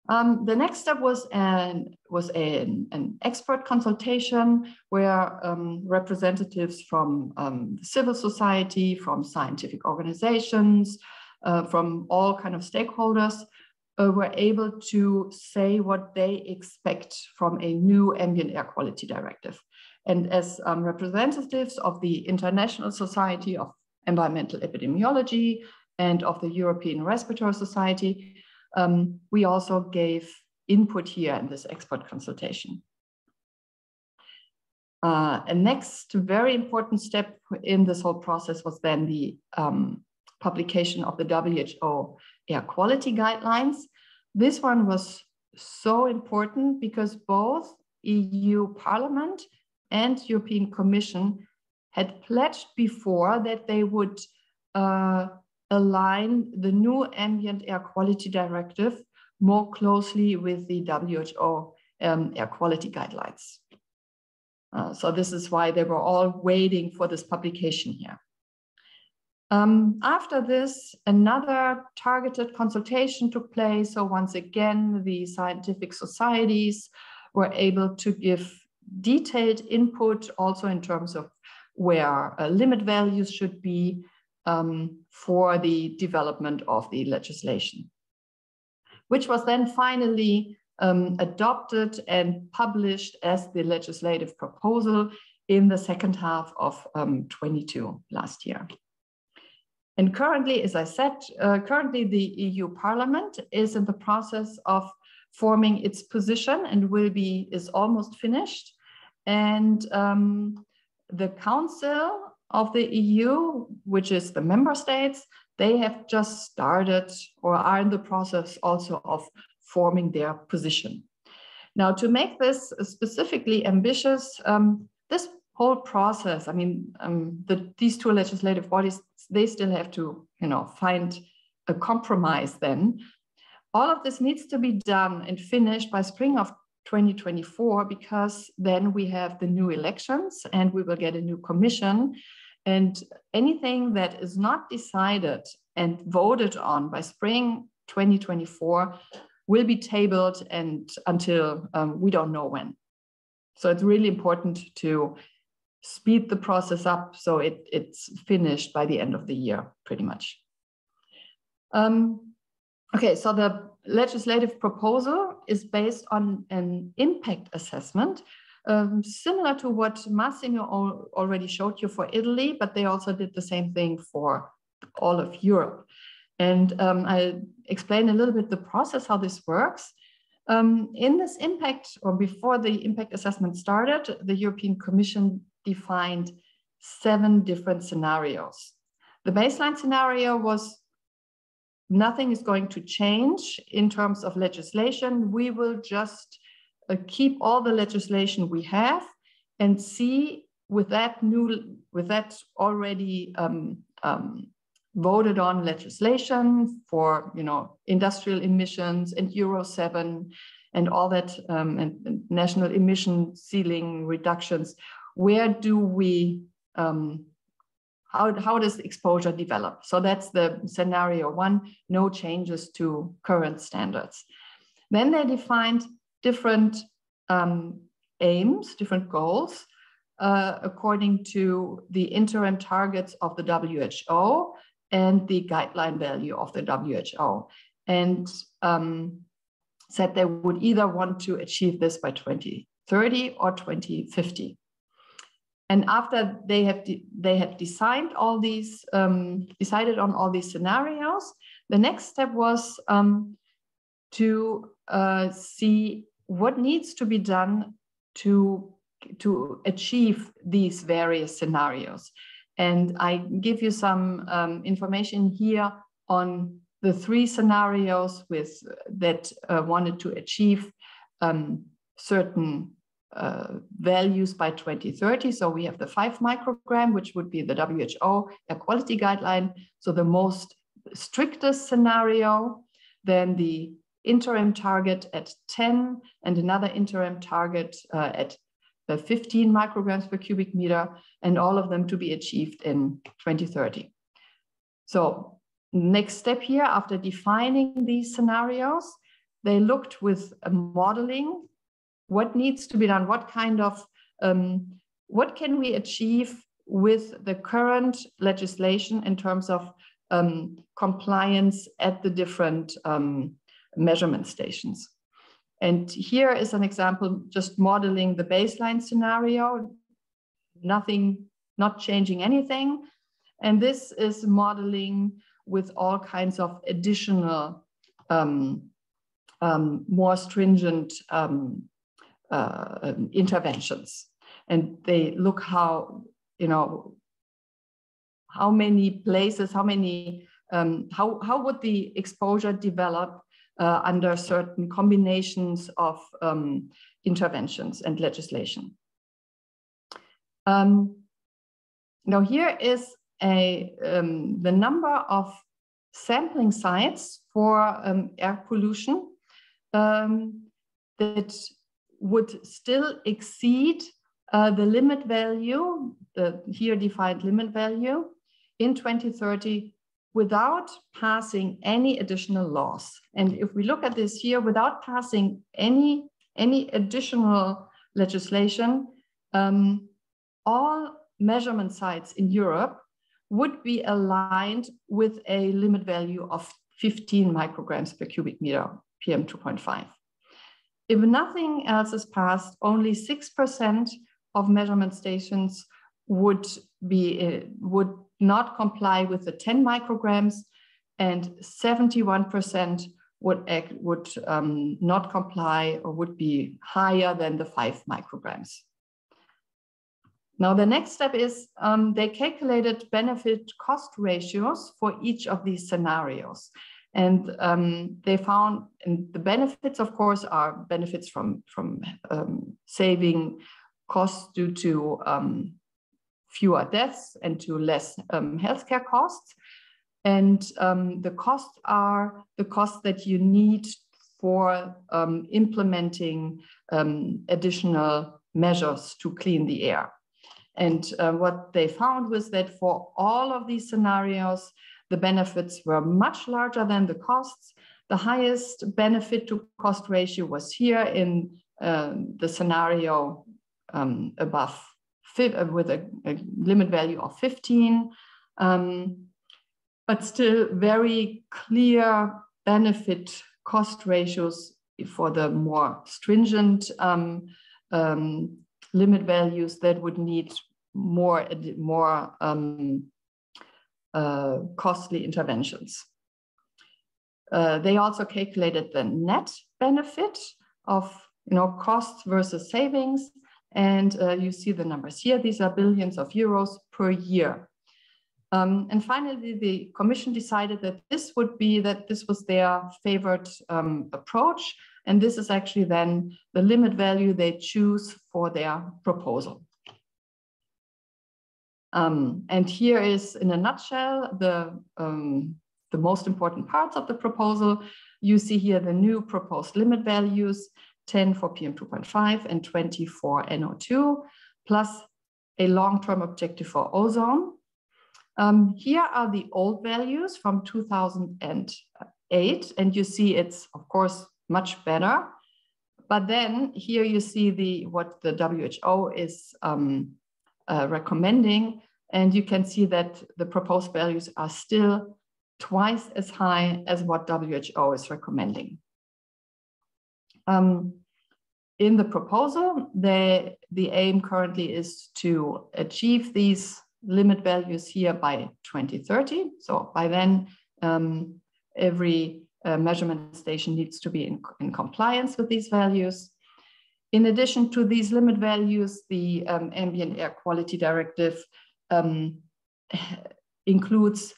Um, the next step was an was an, an expert consultation where um, representatives from um, civil society, from scientific organizations, uh, from all kind of stakeholders uh, were able to say what they expect from a new ambient air quality directive. And as um, representatives of the International Society of Environmental Epidemiology and of the European Respiratory Society, um, we also gave input here in this expert consultation. Uh, a next very important step in this whole process was then the um, publication of the WHO air quality guidelines. This one was so important because both EU Parliament and European Commission had pledged before that they would uh, align the new ambient air quality directive more closely with the WHO um, air quality guidelines. Uh, so this is why they were all waiting for this publication here. Um, after this, another targeted consultation took place. So once again, the scientific societies were able to give detailed input also in terms of where uh, limit values should be um, for the development of the legislation, which was then finally um, adopted and published as the legislative proposal in the second half of um, 22 last year. And currently, as I said, uh, currently the EU Parliament is in the process of forming its position and will be is almost finished. And um, the Council of the EU, which is the member states, they have just started or are in the process also of forming their position. Now, to make this specifically ambitious, um, this whole process, I mean, um, the, these two legislative bodies, they still have to, you know, find a compromise then. All of this needs to be done and finished by spring of 2024 because then we have the new elections and we will get a new commission and anything that is not decided and voted on by spring 2024 will be tabled and until um, we don't know when. So it's really important to speed the process up so it, it's finished by the end of the year, pretty much. Um, okay, so the legislative proposal is based on an impact assessment um, similar to what Massimo already showed you for Italy, but they also did the same thing for all of Europe. And um, I'll explain a little bit the process, how this works. Um, in this impact, or before the impact assessment started, the European Commission defined seven different scenarios. The baseline scenario was nothing is going to change in terms of legislation. We will just uh, keep all the legislation we have and see with that new, with that already um, um, voted on legislation for, you know, industrial emissions and Euro 7 and all that um, and, and, national emission ceiling reductions. Where do we, um, how, how does exposure develop? So that's the scenario one, no changes to current standards. Then they defined different um, aims, different goals, uh, according to the interim targets of the WHO and the guideline value of the WHO. And um, said they would either want to achieve this by 2030 or 2050. And after they have they had designed all these, um, decided on all these scenarios, the next step was um, to uh, see what needs to be done to, to achieve these various scenarios. And I give you some um, information here on the three scenarios with that uh, wanted to achieve um, certain values by 2030. So we have the five microgram, which would be the WHO air quality guideline. So the most strictest scenario, then the interim target at 10 and another interim target uh, at uh, 15 micrograms per cubic meter and all of them to be achieved in 2030. So next step here, after defining these scenarios, they looked with modeling what needs to be done, what kind of, um, what can we achieve with the current legislation in terms of um, compliance at the different um, measurement stations. And here is an example, just modeling the baseline scenario, nothing, not changing anything. And this is modeling with all kinds of additional, um, um, more stringent um, uh, interventions. And they look how, you know, how many places, how many, um, how, how would the exposure develop uh, under certain combinations of um, interventions and legislation. Um, now here is a, um, the number of sampling sites for um, air pollution um, that would still exceed uh, the limit value, the here defined limit value in 2030 without passing any additional laws. And if we look at this here, without passing any, any additional legislation, um, all measurement sites in Europe would be aligned with a limit value of 15 micrograms per cubic meter, PM2.5. If nothing else is passed, only 6% of measurement stations would be uh, would not comply with the 10 micrograms and 71% would, act, would um, not comply or would be higher than the five micrograms. Now, the next step is um, they calculated benefit cost ratios for each of these scenarios. And um, they found and the benefits, of course, are benefits from, from um, saving costs due to um, fewer deaths and to less um, healthcare costs. And um, the costs are the costs that you need for um, implementing additional measures to clean the air. And uh, what they found was that for all of these scenarios, the benefits were much larger than the costs. The highest benefit to cost ratio was here in uh, the scenario um, above uh, with a, a, limit value of 15, um, but still very clear benefit cost ratios for the more stringent um, um, limit values that would need more, more um, uh, costly interventions. uh, they also calculated the net benefit of you know costs versus savings, and uh, you see the numbers here. These are billions of euros per year. Um, and finally, the commission decided that this would be that this was their favorite um, approach, and this is actually then the limit value they choose for their proposal. Um, and here is, in a nutshell, the, um, the most important parts of the proposal. You see here the new proposed limit values, 10 for PM2.5 and 20 for NO2, plus a long-term objective for ozone. Um, here are the old values from 2008, and you see it's, of course, much better. But then here you see the what the WHO is um, uh, recommending, and you can see that the proposed values are still twice as high as what WHO is recommending. Um, in the proposal, the, the aim currently is to achieve these limit values here by 2030. So by then, um, every uh, measurement station needs to be in, in compliance with these values. In addition to these limit values, the um, Ambient Air Quality Directive um, includes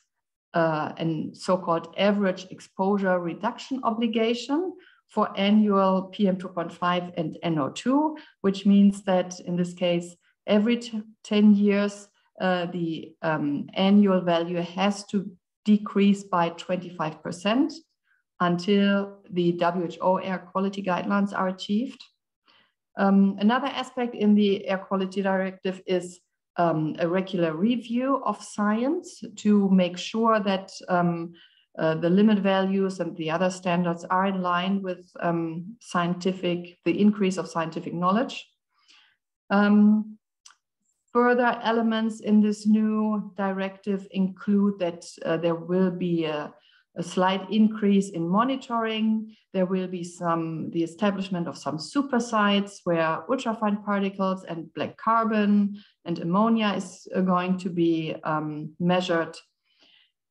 uh, a so-called average exposure reduction obligation for annual PM2.5 and NO2, which means that in this case, every 10 years, uh, the um, annual value has to decrease by 25% until the WHO air quality guidelines are achieved. Um, another aspect in the air quality directive is um, a regular review of science to make sure that um, uh, the limit values and the other standards are in line with um, scientific, the increase of scientific knowledge. Um, further elements in this new directive include that uh, there will be a, a, slight increase in monitoring. There will be some, the establishment of some super sites where ultrafine particles and black carbon and ammonia is uh, going to be um, measured.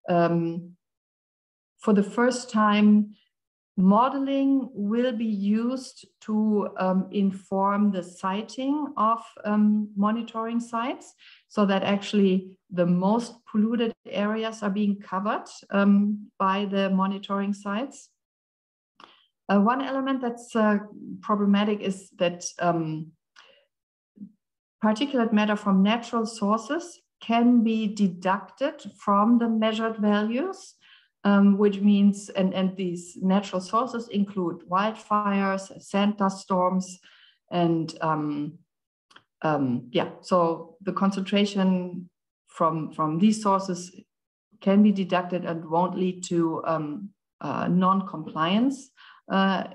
Um, for the first time, modeling will be used to um, inform the siting of um, monitoring sites so that actually the most polluted areas are being covered um, by the monitoring sites. Uh, one element that's uh, problematic is that um, particulate matter from natural sources can be deducted from the measured values um, which means, and, and these natural sources include wildfires, sand dust storms, and um, um, yeah, so the concentration from, from these sources can be deducted and won't lead to um, uh, non-compliance uh,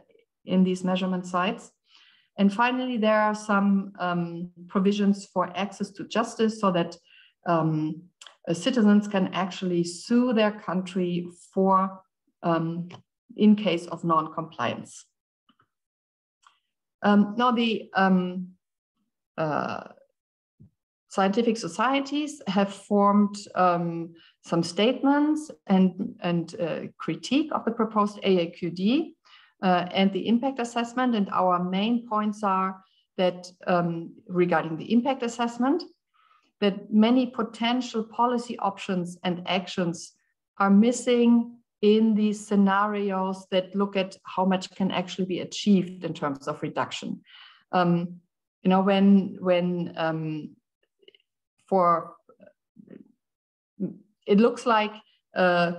in these measurement sites. And finally, there are some um, provisions for access to justice so that um, uh, citizens can actually sue their country for um, in case of non-compliance. Um, now the um, uh, scientific societies have formed um, some statements and, and uh, critique of the proposed AAQD uh, and the impact assessment. And our main points are that um, regarding the impact assessment, that many potential policy options and actions are missing in these scenarios that look at how much can actually be achieved in terms of reduction. Um, you know, when when um, for it looks like uh,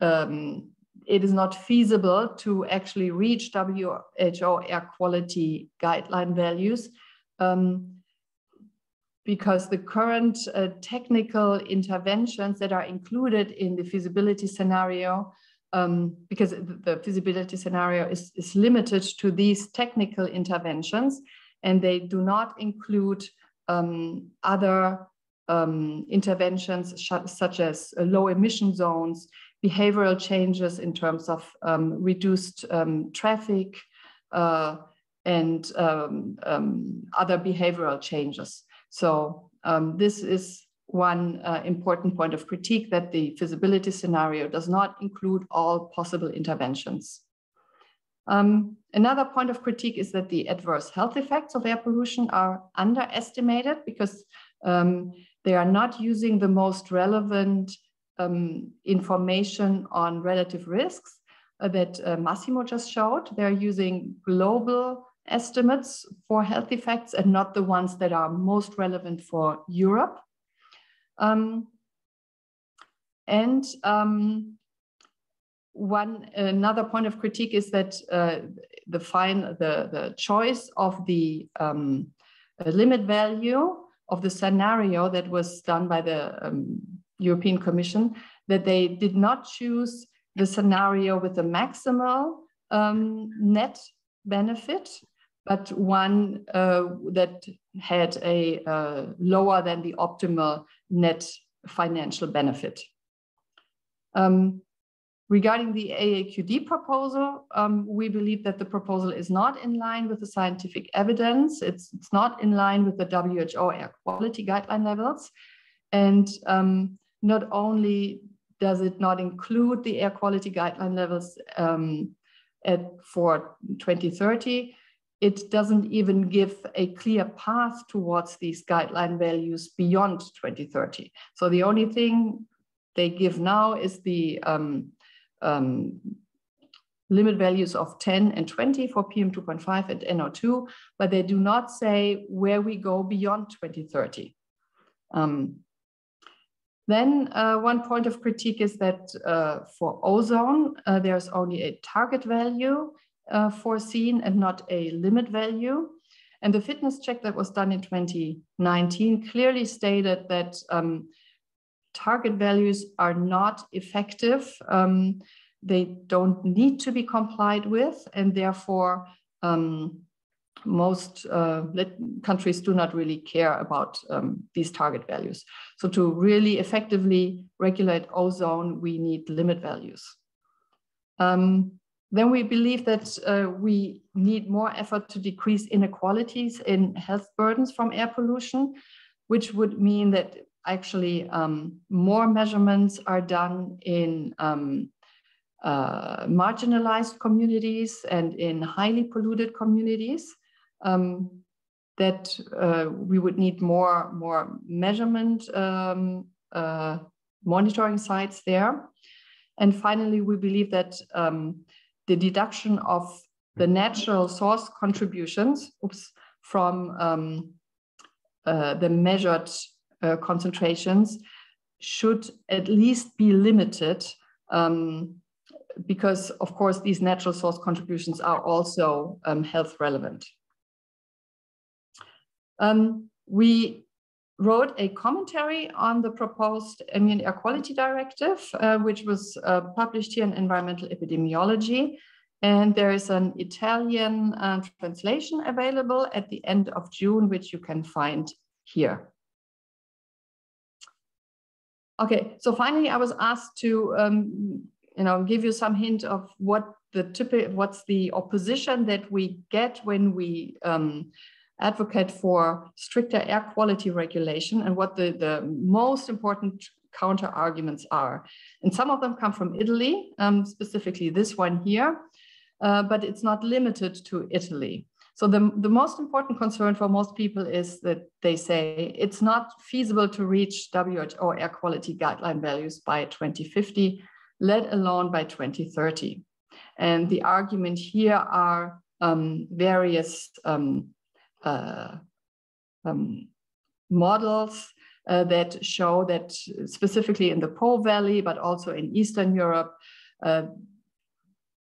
um, it is not feasible to actually reach WHO air quality guideline values. Um, because the current uh, technical interventions that are included in the feasibility scenario, um, because the feasibility scenario is, is limited to these technical interventions, and they do not include um, other um, interventions such as low emission zones, behavioral changes in terms of um, reduced um, traffic, uh, and um, um, other behavioral changes. So this is one uh, important point of critique that the feasibility scenario does not include all possible interventions. Um, another point of critique is that the adverse health effects of air pollution are underestimated because um, they are not using the most relevant um, information on relative risks uh, that uh, Massimo just showed. They're using global estimates for health effects and not the ones that are most relevant for Europe. Um, and um, one another point of critique is that uh, the fine the the choice of the um, limit value of the scenario that was done by the um, European Commission that they did not choose the scenario with the maximal um, net benefit, but one uh, that had a uh, lower than the optimal net financial benefit. Um, Regarding the AAQD proposal, um, we believe that the proposal is not in line with the scientific evidence. It's, it's not in line with the WHO air quality guideline levels. And um, not only does it not include the air quality guideline levels um, at, for 2030, it doesn't even give a clear path towards these guideline values beyond 2030. So the only thing they give now is the um, um, limit values of 10 and 20 for PM2.5 and NO2, but they do not say where we go beyond 2030. Um, then uh, one point of critique is that uh, for ozone, uh, there's only a target value uh, foreseen and not a limit value. And the fitness check that was done in 2019 clearly stated that um, target values are not effective. Um, they don't need to be complied with, and therefore, um, most uh, countries do not really care about um, these target values. So, to really effectively regulate ozone, we need limit values. Um, then we believe that uh, we need more effort to decrease inequalities in health burdens from air pollution, which would mean that actually um, more measurements are done in um, uh, marginalized communities and in highly polluted communities. Um, that uh, we would need more, more measurement um, uh, monitoring sites there. And finally, we believe that um, the deduction of the natural source contributions oops, from um, uh, the measured uh, concentrations should at least be limited um, because of course these natural source contributions are also um, health relevant. Um, we wrote a commentary on the proposed ambient air quality directive, uh, which was uh, published here in Environmental Epidemiology. And there is an Italian uh, translation available at the end of June, which you can find here. Okay, so finally, I was asked to, um, you know, give you some hint of what the typical, what's the opposition that we get when we um, advocate for stricter air quality regulation and what the, the most important counter arguments are. And some of them come from Italy, um, specifically this one here, uh, but it's not limited to Italy. So the, the most important concern for most people is that they say it's not feasible to reach WHO air quality guideline values by 2050, let alone by 2030. And the argument here are um, various um, uh, um, models uh, that show that specifically in the Po Valley, but also in Eastern Europe, uh,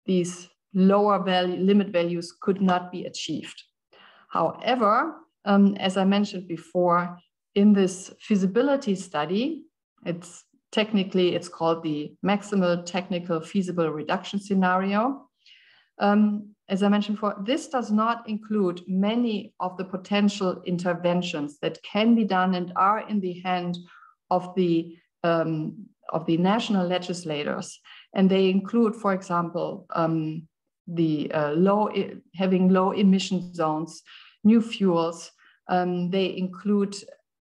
these lower value limit values could not be achieved. However, um, as I mentioned before, in this feasibility study, it's technically it's called the maximal technical feasible reduction scenario. Um, as I mentioned before, this does not include many of the potential interventions that can be done and are in the hand of the um, of the national legislators, and they include, for example, um, the uh, low having low emission zones, new fuels. Um, they include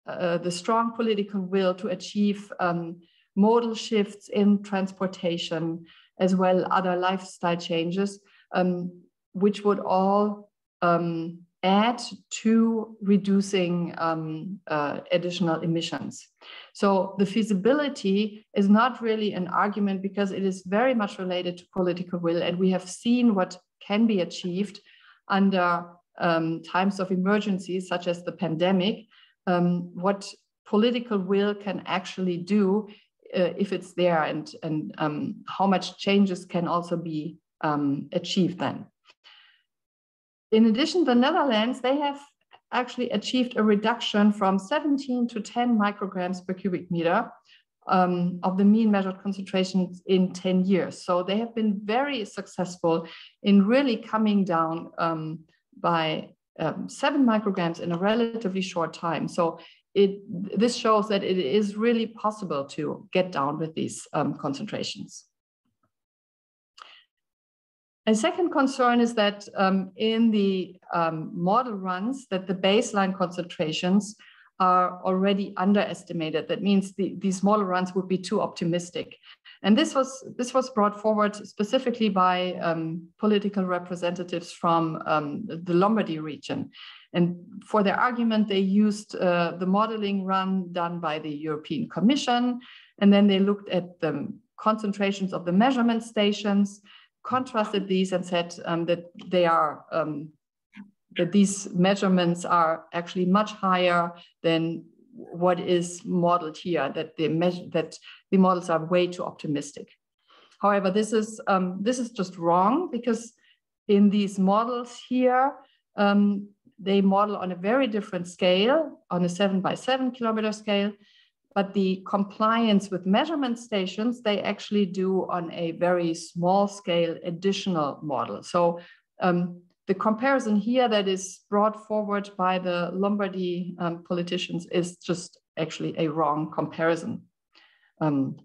uh, the strong political will to achieve um, modal shifts in transportation, as well other lifestyle changes, um, which would all um, add to reducing um, uh, additional emissions. So the feasibility is not really an argument because it is very much related to political will. And we have seen what can be achieved under um, times of emergencies, such as the pandemic, um, what political will can actually do uh, if it's there and, and um, how much changes can also be um, achieved then. In addition, the Netherlands, they have actually achieved a reduction from 17 to 10 micrograms per cubic meter um, of the mean measured concentrations in 10 years. So they have been very successful in really coming down um, by um, seven micrograms in a relatively short time. So it, this shows that it is really possible to get down with these um, concentrations. A second concern is that um, in the um, model runs that the baseline concentrations are already underestimated. That means the, these model runs would be too optimistic. And this was, this was brought forward specifically by um, political representatives from um, the Lombardy region. And for their argument, they used uh, the modeling run done by the European Commission. And then they looked at the concentrations of the measurement stations contrasted these and said um, that they are um, that these measurements are actually much higher than what is modeled here. That the that the models are way too optimistic. However, this is um, this is just wrong because in these models here, um, they model on a very different scale, on a seven by seven kilometer scale, but the compliance with measurement stations, they actually do on a very small scale additional model. So um, the comparison here that is brought forward by the Lombardy um, politicians is just actually a wrong comparison. Um,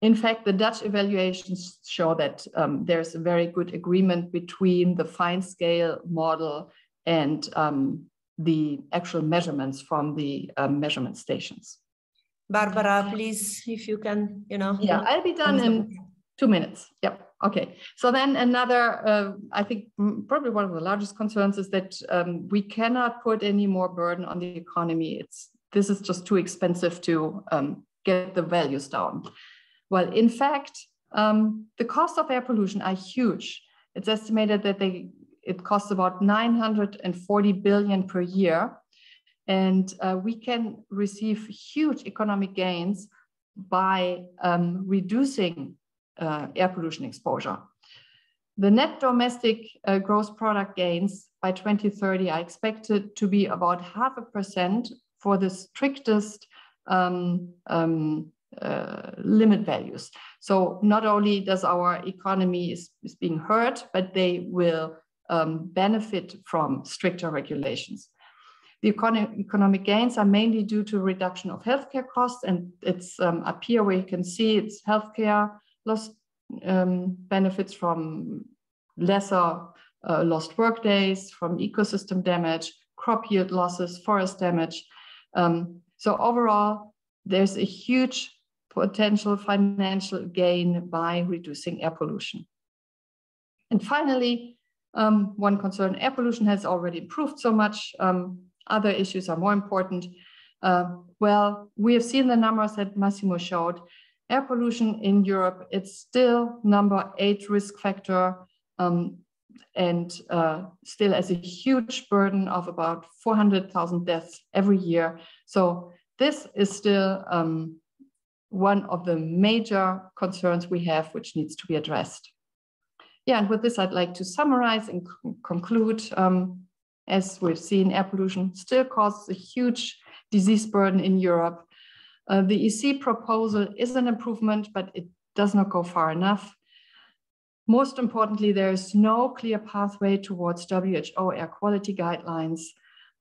in fact, the Dutch evaluations show that um, there's a very good agreement between the fine scale model and um, the actual measurements from the um, measurement stations. Barbara, please, if you can, you know. Yeah, I'll be done in two minutes. Yep. Okay. So then another, uh, I think probably one of the largest concerns is that um, we cannot put any more burden on the economy. It's this is just too expensive to um, get the values down. Well, in fact, um, the cost of air pollution are huge. It's estimated that they it costs about 940 billion per year. And uh, we can receive huge economic gains by um, reducing uh, air pollution exposure. The net domestic uh, gross product gains by 2030 are expected to be about half a percent for the strictest um, um, uh, limit values. So not only does our economy is, is being hurt, but they will um, benefit from stricter regulations. The econ economic gains are mainly due to reduction of healthcare costs, and it's um, up here where you can see it's healthcare lost um, benefits from lesser uh, lost work days, from ecosystem damage, crop yield losses, forest damage. Um, so overall, there's a huge potential financial gain by reducing air pollution. And finally, um, one concern, air pollution has already improved so much. Um, other issues are more important. Uh, well, we have seen the numbers that Massimo showed. Air pollution in Europe, it's still number eight risk factor um, and uh, still has a huge burden of about 400,000 deaths every year. So this is still um, one of the major concerns we have, which needs to be addressed. Yeah, and with this, I'd like to summarize and conclude. Um, as we've seen, air pollution still causes a huge disease burden in Europe. Uh, the EC proposal is an improvement, but it does not go far enough. Most importantly, there is no clear pathway towards WHO air quality guidelines.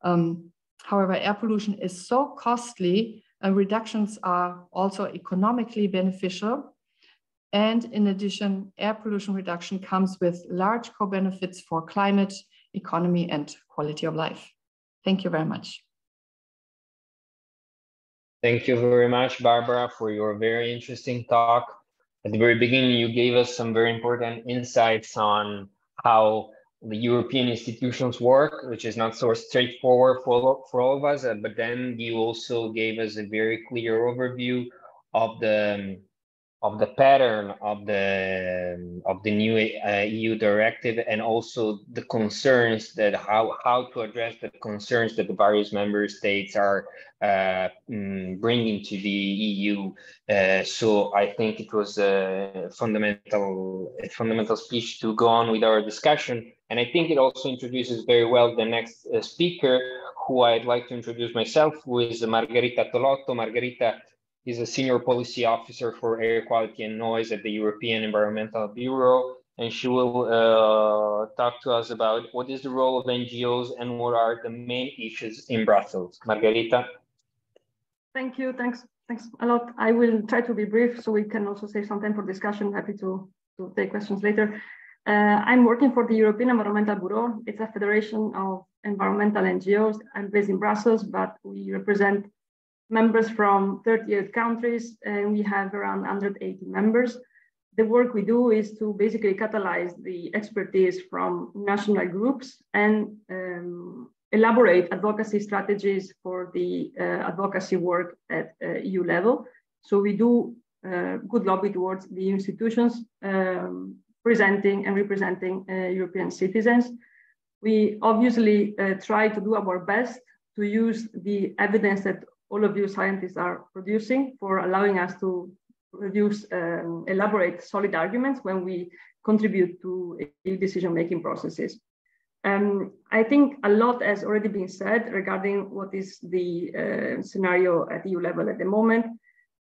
Um, however, air pollution is so costly, and reductions are also economically beneficial and in addition, air pollution reduction comes with large co-benefits for climate, economy, and quality of life. Thank you very much. Thank you very much, Barbara, for your very interesting talk. At the very beginning, you gave us some very important insights on how the European institutions work, which is not so straightforward for, for all of us. Uh, but then you also gave us a very clear overview of the um, of the pattern of the of the new uh, EU directive and also the concerns that how how to address the concerns that the various member states are uh, mm, bringing to the EU. Uh, so I think it was a fundamental a fundamental speech to go on with our discussion, and I think it also introduces very well the next uh, speaker, who I'd like to introduce myself, who is Margherita Tolotto. Margherita He's a senior policy officer for air quality and noise at the European Environmental Bureau. And she will uh, talk to us about what is the role of NGOs and what are the main issues in Brussels. Margherita. Thank you. Thanks. Thanks a lot. I will try to be brief so we can also save some time for discussion. Happy to, to take questions later. Uh, I'm working for the European Environmental Bureau. It's a federation of environmental NGOs. I'm based in Brussels, but we represent members from 38 countries, and we have around 180 members. The work we do is to basically catalyze the expertise from national groups and um, elaborate advocacy strategies for the uh, advocacy work at uh, EU level. So we do uh, good lobby towards the institutions um, presenting and representing uh, European citizens. We obviously uh, try to do our best to use the evidence that all of you scientists are producing for allowing us to produce um, elaborate solid arguments when we contribute to decision-making processes. Um, I think a lot has already been said regarding what is the uh, scenario at EU level at the moment.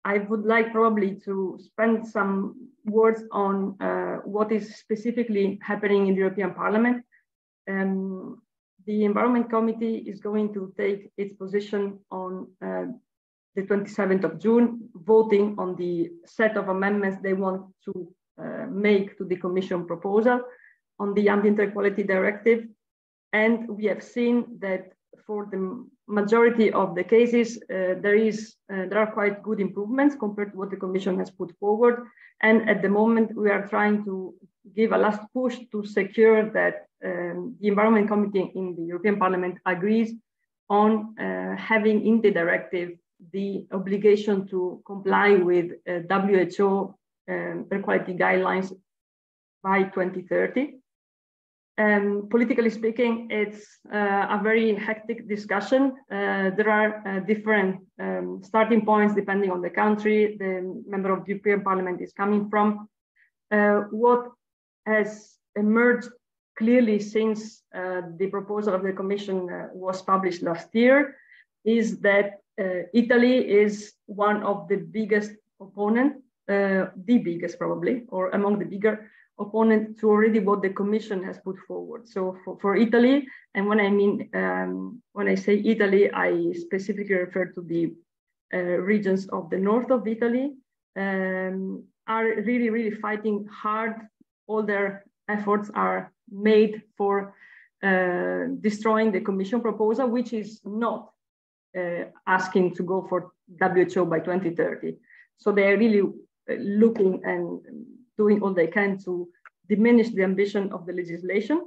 I would like probably to spend some words on uh, what is specifically happening in the European Parliament. Um, the Environment Committee is going to take its position on uh, the 27th of June, voting on the set of amendments they want to uh, make to the Commission proposal on the Ambient Air Quality Directive. And we have seen that for the majority of the cases, uh, there is uh, there are quite good improvements compared to what the Commission has put forward. And at the moment, we are trying to give a last push to secure that um, the Environment Committee in the European Parliament agrees on uh, having in the directive the obligation to comply with uh, WHO um, air quality guidelines by 2030. Um, politically speaking, it's uh, a very hectic discussion. Uh, there are uh, different um, starting points depending on the country the member of the European Parliament is coming from. Uh, what has emerged clearly since uh, the proposal of the Commission uh, was published last year is that Italy is one of the biggest opponents, the biggest probably, or among the bigger opponent to already what the Commission has put forward. So for, for Italy, and when I mean, um, when I say Italy, I specifically refer to the uh, regions of the north of Italy, um, are really, really fighting hard. All their efforts are made for uh, destroying the Commission proposal, which is not uh, asking to go for WHO by 2030. So they are really uh, looking and doing all they can to diminish the ambition of the legislation.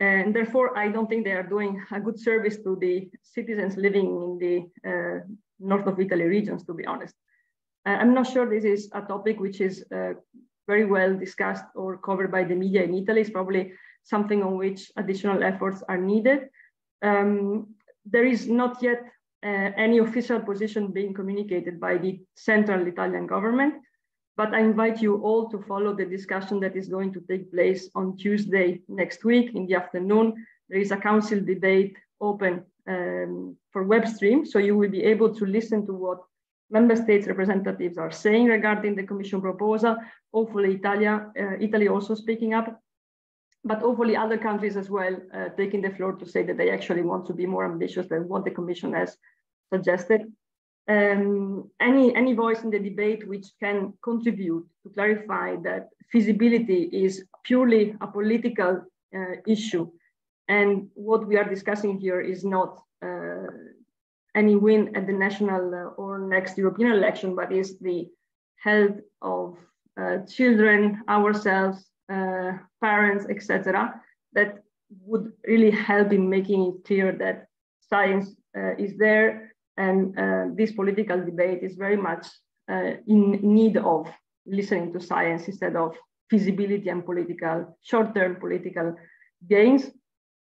And therefore, I don't think they are doing a good service to the citizens living in the uh, north of Italy regions, to be honest. I'm not sure this is a topic which is uh, very well discussed or covered by the media in Italy. It's probably something on which additional efforts are needed. Um, there is not yet uh, any official position being communicated by the central Italian government. But I invite you all to follow the discussion that is going to take place on Tuesday next week in the afternoon. There is a council debate open um, for web stream, so you will be able to listen to what member states representatives are saying regarding the commission proposal. Hopefully Italia, uh, Italy also speaking up, but hopefully other countries as well uh, taking the floor to say that they actually want to be more ambitious than what the commission has suggested. Um, any, any voice in the debate which can contribute to clarify that feasibility is purely a political uh, issue. And what we are discussing here is not uh, any win at the national uh, or next European election, but is the health of uh, children, ourselves, uh, parents, etc. That would really help in making it clear that science uh, is there and uh, this political debate is very much uh, in need of listening to science instead of feasibility and political, short-term political gains.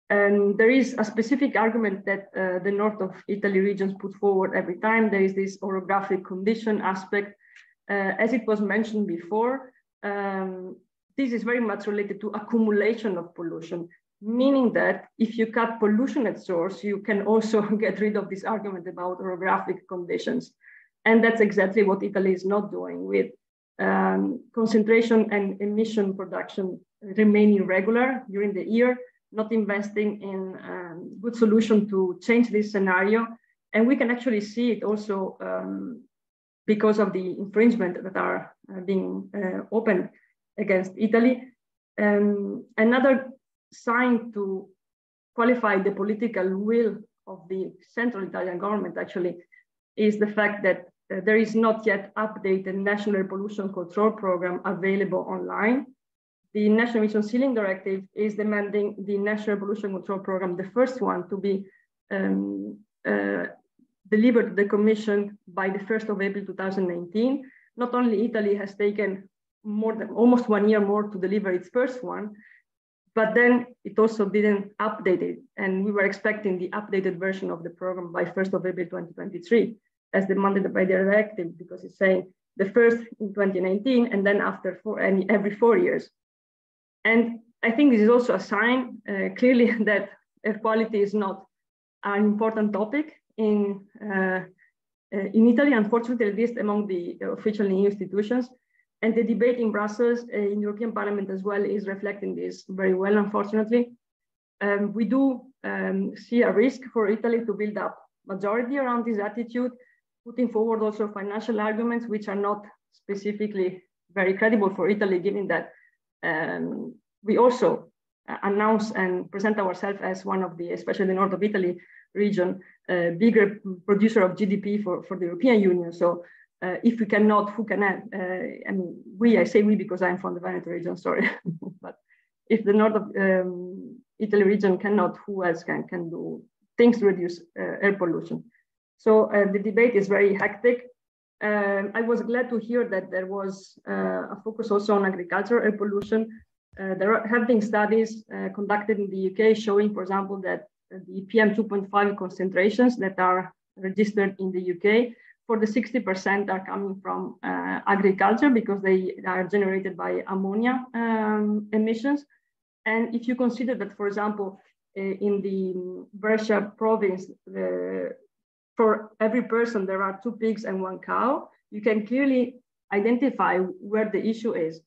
And there is a specific argument that uh, the north of Italy regions put forward every time. There is this orographic condition aspect. Uh, as it was mentioned before, um, this is very much related to accumulation of pollution, meaning that if you cut pollution at source, you can also get rid of this argument about orographic conditions. And that's exactly what Italy is not doing with um, concentration and emission production remaining regular during the year, not investing in um, good solution to change this scenario. And we can actually see it also um, because of the infringement that are uh, being uh, opened against Italy. Um, another sign to qualify the political will of the central Italian government actually is the fact that uh, there is not yet updated national pollution control program available online. The National Emission Ceiling Directive is demanding the national pollution control program, the first one to be um, uh, delivered to the Commission by the 1st of April 2019. Not only Italy has taken more than almost one year more to deliver its first one, but then it also didn't update it. And we were expecting the updated version of the program by 1st of April 2023 as demanded by the directive because it's saying the first in 2019 and then after four, every four years. And I think this is also a sign uh, clearly that air quality is not an important topic in, uh, uh, in Italy, unfortunately, at least among the official EU institutions. And the debate in Brussels, in European Parliament as well, is reflecting this very well, unfortunately. Um, we do um, see a risk for Italy to build up majority around this attitude putting forward also financial arguments, which are not specifically very credible for Italy, given that um, we also uh, announce and present ourselves as one of the, especially the north of Italy region, uh, bigger producer of GDP for, for the European Union. So uh, if we cannot, who can? Uh, I mean, we, I say we because I'm from the Veneto region, sorry. but if the north of um, Italy region cannot, who else can, can do things to reduce uh, air pollution? So uh, the debate is very hectic. Um, I was glad to hear that there was uh, a focus also on agriculture air pollution. Uh, there have been studies uh, conducted in the UK showing, for example, that the PM 2.5 concentrations that are registered in the UK for the 60% are coming from uh, agriculture because they are generated by ammonia um, emissions. And if you consider that, for example, uh, in the Brescia province, the for every person, there are two pigs and one cow, you can clearly identify where the issue is.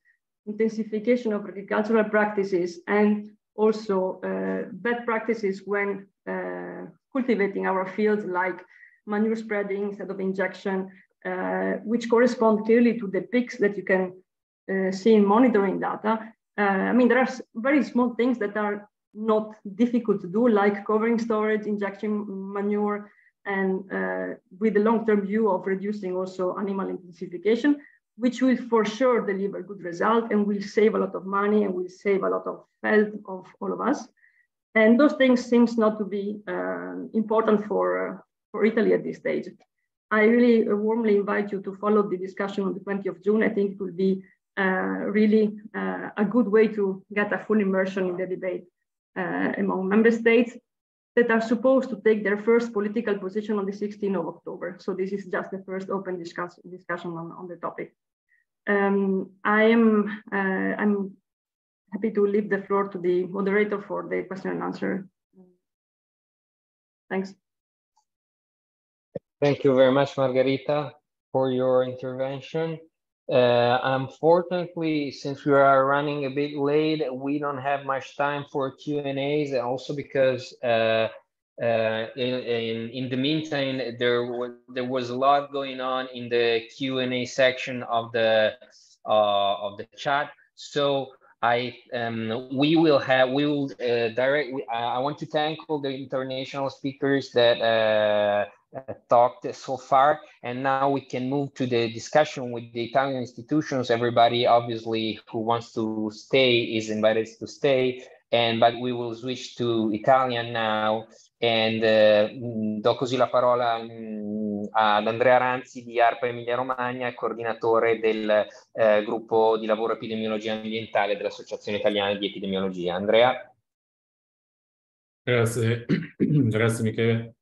Intensification of agricultural practices and also uh, bad practices when uh, cultivating our fields like manure spreading instead of injection, uh, which correspond clearly to the peaks that you can uh, see in monitoring data. Uh, I mean, there are very small things that are not difficult to do, like covering storage, injection manure, and uh, with the long-term view of reducing also animal intensification, which will for sure deliver good result and will save a lot of money and will save a lot of health of all of us. And those things seems not to be uh, important for, uh, for Italy at this stage. I really warmly invite you to follow the discussion on the 20th of June. I think it will be uh, really uh, a good way to get a full immersion in the debate uh, among member states that are supposed to take their first political position on the 16th of October. So this is just the first open discuss, discussion on, on the topic. Um, I am uh, I'm happy to leave the floor to the moderator for the question and answer. Thanks. Thank you very much, Margherita, for your intervention. Uh, unfortunately, since we are running a bit late, we don't have much time for Q and A's. Also, because uh, uh, in, in, in the meantime, there was there was a lot going on in the Q and A section of the uh, of the chat. So I um, we will have we will uh, direct. I want to thank all the international speakers that uh, talked so far, and now we can move to the discussion with the Italian institutions. Everybody, obviously, who wants to stay is invited to stay, and but we will switch to Italian now. And uh, do così la parola um, ad Andrea Ranzi di ARPA Emilia Romagna, coordinatore del eh, gruppo di lavoro epidemiologia ambientale dell'Associazione Italiana di Epidemiologia. Andrea? Grazie, grazie Michele.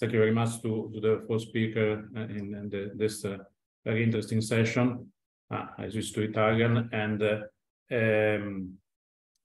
Thank you very much to, to the first speaker in, in the, this uh, very interesting session. Ah, I switch to Italian and uh, um,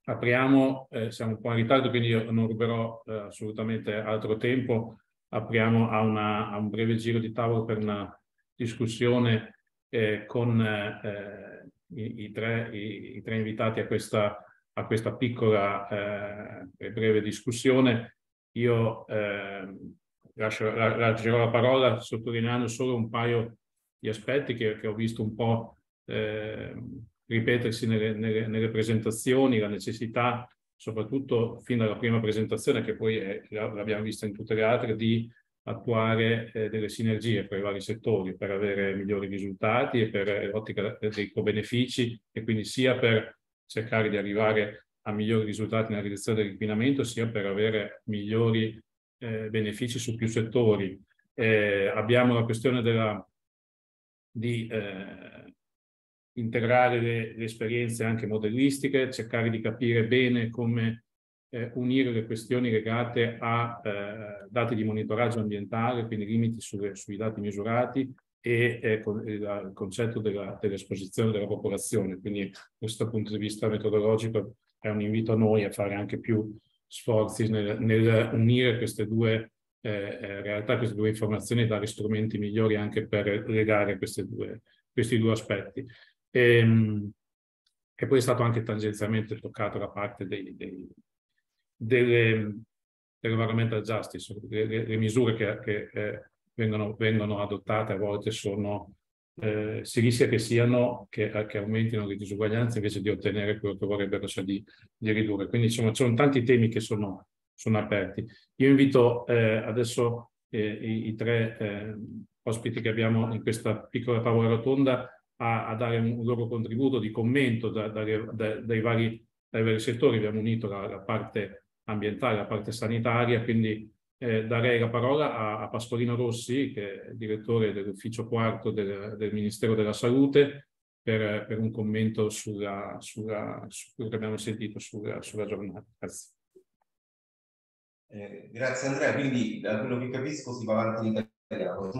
apriamo, eh, siamo un po' in ritardo, quindi io non ruberò eh, assolutamente altro tempo. Apriamo a, una, a, un breve giro di tavolo per una discussione eh, con eh, i, i, tre, i, i, tre, invitati a questa, a questa piccola eh, e breve discussione. Io ehm, lascio, lascerò la parola sottolineando solo un paio di aspetti che, che ho visto un po' ehm, ripetersi nelle, nelle, nelle, presentazioni, la necessità, soprattutto fin dalla prima presentazione, che poi l'abbiamo vista in tutte le altre, di attuare eh, delle sinergie tra i vari settori per avere migliori risultati e per l'ottica dei co-benefici e quindi sia per cercare di arrivare a migliori risultati nella direzione dell'inquinamento, sia per avere migliori eh, benefici su più settori. Eh, abbiamo la questione della, di eh, integrare le, le, esperienze anche modellistiche, cercare di capire bene come eh, unire le questioni legate a eh, dati di monitoraggio ambientale, quindi limiti sulle, sui dati misurati e eh, con, il, il, concetto dell'esposizione della popolazione. Quindi questo punto di vista metodologico è un invito a noi a fare anche più sforzi nel, nel unire queste due eh, eh, realtà, queste due informazioni e dare strumenti migliori anche per legare due, questi due aspetti. E, ehm, e, poi è stato anche tangenzialmente toccato da parte dei, dei, delle, dell'environmental justice, le, le, misure che, che eh, vengono, vengono, adottate a volte sono, eh, si rischia che siano, che, che, aumentino le disuguaglianze invece di ottenere quello che vorrebbero, cioè di, di ridurre. Quindi insomma ci sono tanti temi che sono, sono aperti. Io invito eh, adesso eh, i, i, tre eh, ospiti che abbiamo in questa piccola tavola rotonda a, a dare un loro contributo di commento da, da, da, dai, vari, dai, vari, settori. Abbiamo unito la, la, parte ambientale, la parte sanitaria, quindi eh, darei la parola a, a, Pastorino Rossi, che è direttore dell'ufficio quarto del, del, Ministero della Salute, per, per un commento sulla, sulla, su quello che abbiamo sentito sulla, sulla giornata. Grazie. Eh, grazie Andrea, quindi da quello che capisco si va avanti in italiano.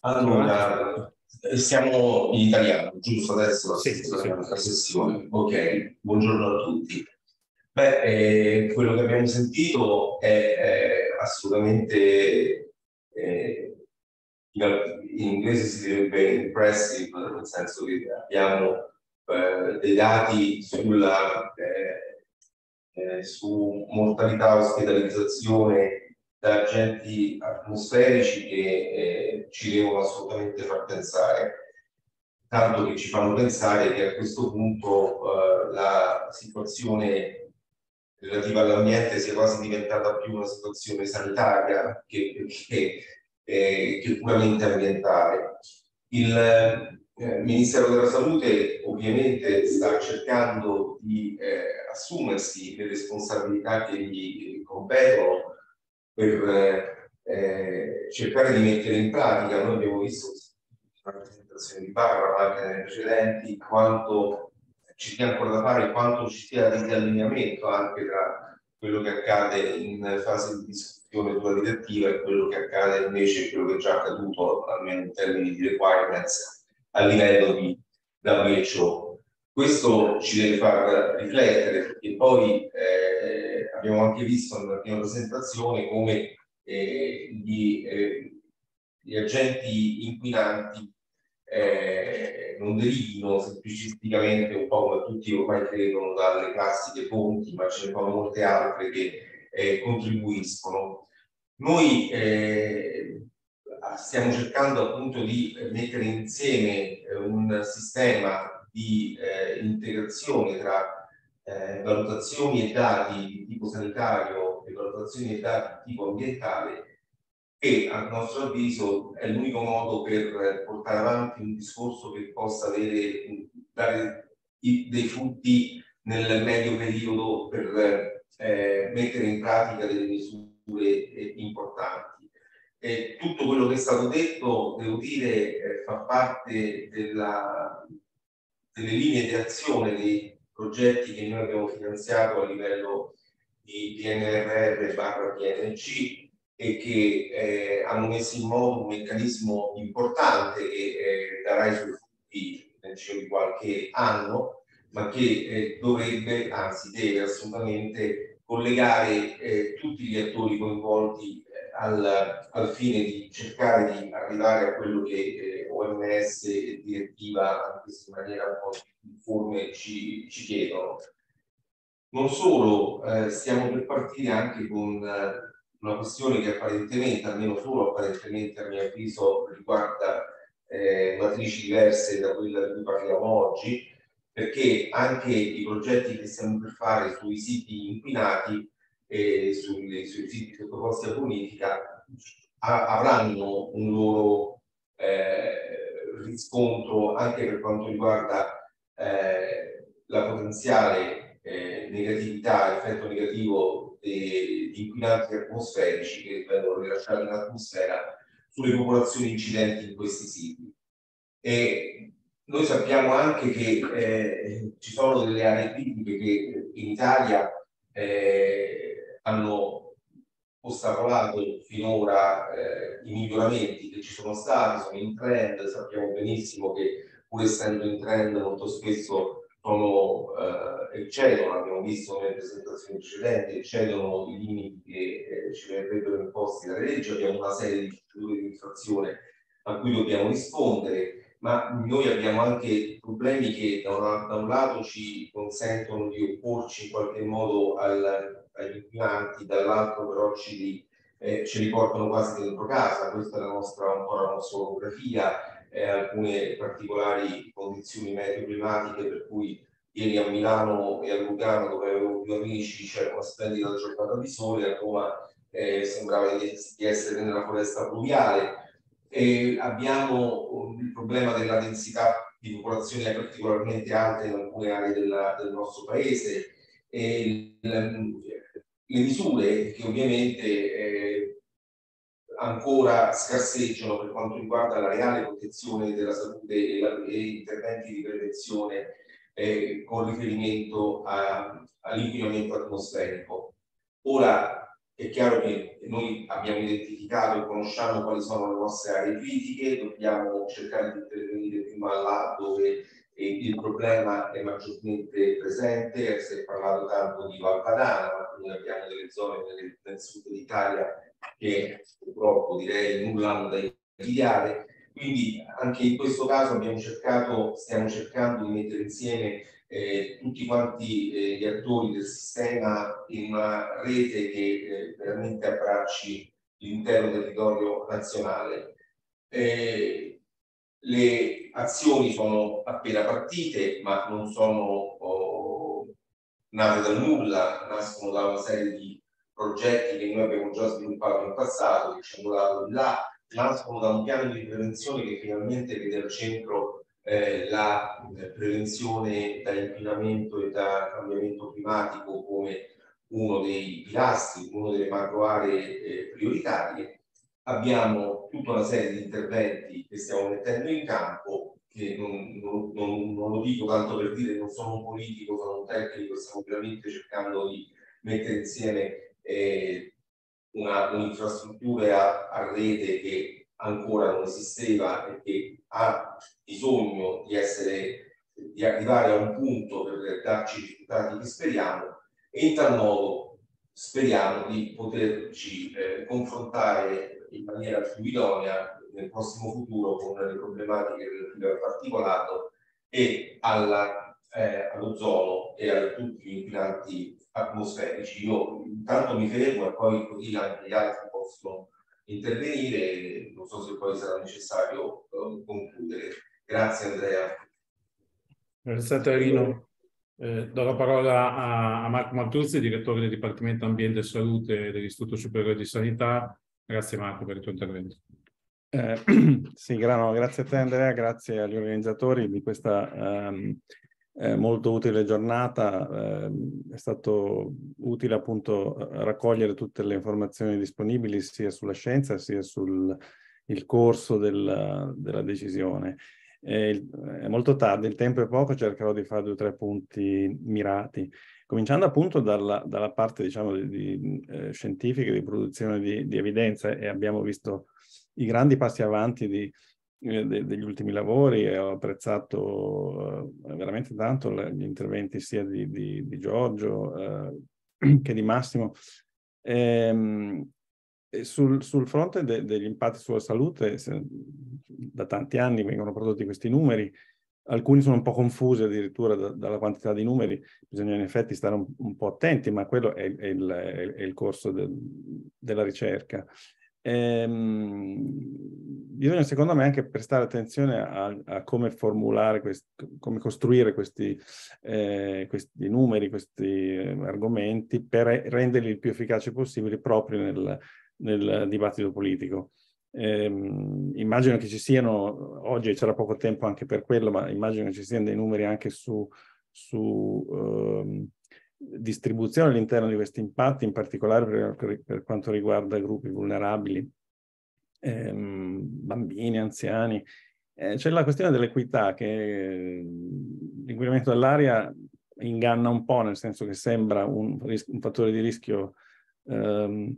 Allora, siamo in italiano, giusto adesso? Sì, sì, sì. La sessione. Ok, buongiorno a tutti. Beh, eh, quello che abbiamo sentito è, è assolutamente, eh, in, inglese si direbbe impressive, nel senso che abbiamo eh, dei dati sulla, eh, eh, su mortalità, ospedalizzazione da agenti atmosferici che eh, ci devono assolutamente far pensare, tanto che ci fanno pensare che a questo punto eh, la situazione relativa all'ambiente sia quasi diventata più una situazione sanitaria che, che, eh, che puramente ambientale. Il eh, Ministero della Salute ovviamente sta cercando di eh, assumersi le responsabilità che gli competono per eh, cercare di mettere in pratica, noi abbiamo visto nella presentazione di Barbara, ma anche nelle precedenti, quanto ci sia ancora da fare, quanto ci sia disallineamento anche tra quello che accade in fase di discussione sulla direttiva e quello che accade invece, quello che è già accaduto, almeno in termini di requirements, a livello di WHO. Questo ci deve far riflettere, perché poi eh, abbiamo anche visto nella prima presentazione come eh, gli, eh, gli, agenti inquinanti eh, non derivino semplicisticamente un po' come tutti ormai credono dalle classiche fonti, ma ce ne sono molte altre che eh, contribuiscono. Noi eh, stiamo cercando appunto di mettere insieme eh, un sistema di eh, integrazione tra eh, valutazioni e dati di tipo sanitario e valutazioni e dati di tipo ambientale che a nostro avviso è l'unico modo per portare avanti un discorso che possa avere, dare dei frutti nel medio periodo per eh, mettere in pratica delle misure eh, importanti. E tutto quello che è stato detto, devo dire, eh, fa parte della, delle linee di azione dei progetti che noi abbiamo finanziato a livello di PNRR barra PNC e che eh, hanno messo in moto un meccanismo importante che eh, darà i suoi frutti nel giro di qualche anno, ma che eh, dovrebbe, anzi deve assolutamente collegare eh, tutti gli attori coinvolti eh, al, al, fine di cercare di arrivare a quello che eh, OMS e direttiva, anche se in maniera un po' uniforme, ci, ci chiedono. Non solo, stiamo per partire anche con una questione che apparentemente, almeno solo apparentemente a mio avviso, riguarda eh, matrici diverse da quella di cui parliamo oggi, perché anche i progetti che stiamo per fare sui siti inquinati e sui, sui siti sottoposti a bonifica avranno un loro eh, riscontro anche per quanto riguarda eh, la potenziale eh, negatività, effetto negativo di inquinanti atmosferici che vengono rilasciati in atmosfera sulle popolazioni incidenti in questi siti. E noi sappiamo anche che eh, ci sono delle aree critiche che in Italia eh, hanno ostacolato finora eh, i miglioramenti che ci sono stati, sono in trend, sappiamo benissimo che pur essendo in trend molto spesso sono, eh, eccedono, abbiamo visto nelle presentazioni precedenti, eccedono i limiti che eh, ci verrebbero imposti dalle leggi, abbiamo una serie di procedure di infrazione a cui dobbiamo rispondere, ma noi abbiamo anche problemi che da, una, da un lato ci consentono di opporci in qualche modo al, agli inquinanti, dall'altro però ci, eh, ci riportano quasi dentro casa, questa è la nostra, un po' la nostra ografia, eh, alcune particolari condizioni meteo-climatiche per cui ieri a Milano e a Lugano dove avevo più amici c'era una splendida giornata di sole, a Roma eh, sembrava di, di essere nella foresta pluviale. E abbiamo il problema della densità di popolazione particolarmente alta in alcune aree della, del nostro paese e le, le misure che ovviamente eh, ancora scarseggiano per quanto riguarda la reale protezione della salute e, la, e interventi di prevenzione eh, con riferimento all'inquinamento atmosferico. Ora è chiaro che noi abbiamo identificato e conosciamo quali sono le nostre aree critiche, dobbiamo cercare di intervenire prima là dove il problema è maggiormente presente, si è parlato tanto di Valpadana, ma noi abbiamo delle zone nel, nel sud d'Italia che purtroppo direi nulla hanno da invidiare. Quindi anche in questo caso abbiamo cercato, stiamo cercando di mettere insieme eh, tutti quanti eh, gli attori del sistema in una rete che eh, veramente abbracci l'intero territorio nazionale. Eh, le azioni sono appena partite, ma non sono oh, nate dal nulla, nascono da una serie di progetti che noi abbiamo già sviluppato in passato, che ci hanno dato di là, nascono da un piano di prevenzione che finalmente vede al centro eh, la eh, prevenzione da inquinamento e da cambiamento climatico come uno dei pilastri, una delle macro aree eh, prioritarie. Abbiamo tutta una serie di interventi che stiamo mettendo in campo, che non, non, non, lo dico tanto per dire non sono un politico, sono un tecnico, stiamo veramente cercando di mettere insieme eh, un'infrastruttura a, rete che ancora non esisteva e che ha bisogno di essere di arrivare a un punto per darci i risultati che speriamo e in tal modo speriamo di poterci eh, confrontare in maniera più idonea nel prossimo futuro con le problematiche relative al particolato e alla, eh, all'ozono e a tutti gli inquinanti atmosferici. Io intanto mi fermo e poi così anche gli altri possono intervenire, non so se poi sarà necessario uh, concludere. Grazie Andrea. Grazie a Terino. Eh, do la parola a, a Marco Martuzzi, direttore del Dipartimento Ambiente e Salute dell'Istituto Superiore di Sanità. Grazie Marco per il tuo intervento. Eh, sì, no, grazie a te Andrea, grazie agli organizzatori di questa um, eh, molto utile giornata. Eh, è stato utile appunto raccogliere tutte le informazioni disponibili sia sulla scienza sia sul corso del, della decisione. Eh, è molto tardi, il tempo è poco, cercherò di fare due o tre punti mirati. Cominciando appunto dalla, dalla parte diciamo di, di eh, scientifica, di produzione di, di evidenza e abbiamo visto i grandi passi avanti di, eh, de, degli ultimi lavori e ho apprezzato eh, veramente tanto gli interventi sia di, di, di Giorgio eh, che di Massimo. Ehm, sul, sul, fronte de, degli impatti sulla salute, se, da tanti anni vengono prodotti questi numeri, alcuni sono un po' confusi addirittura da, dalla quantità di numeri, bisogna in effetti stare un, un po' attenti, ma quello è, è, il, è il, corso del, della ricerca. Ehm, bisogna secondo me anche prestare attenzione a, a come formulare, questi, come costruire questi, eh, questi numeri, questi eh, argomenti per renderli il più efficaci possibili proprio nel, nel dibattito politico. Eh, immagino che ci siano, oggi c'era poco tempo anche per quello, ma immagino che ci siano dei numeri anche su, su eh, distribuzione all'interno di questi impatti, in particolare per, per quanto riguarda gruppi vulnerabili, ehm, bambini, anziani. Eh, c'è la questione dell'equità che l'inquinamento dell'aria inganna un po', nel senso che sembra un, un fattore di rischio ehm,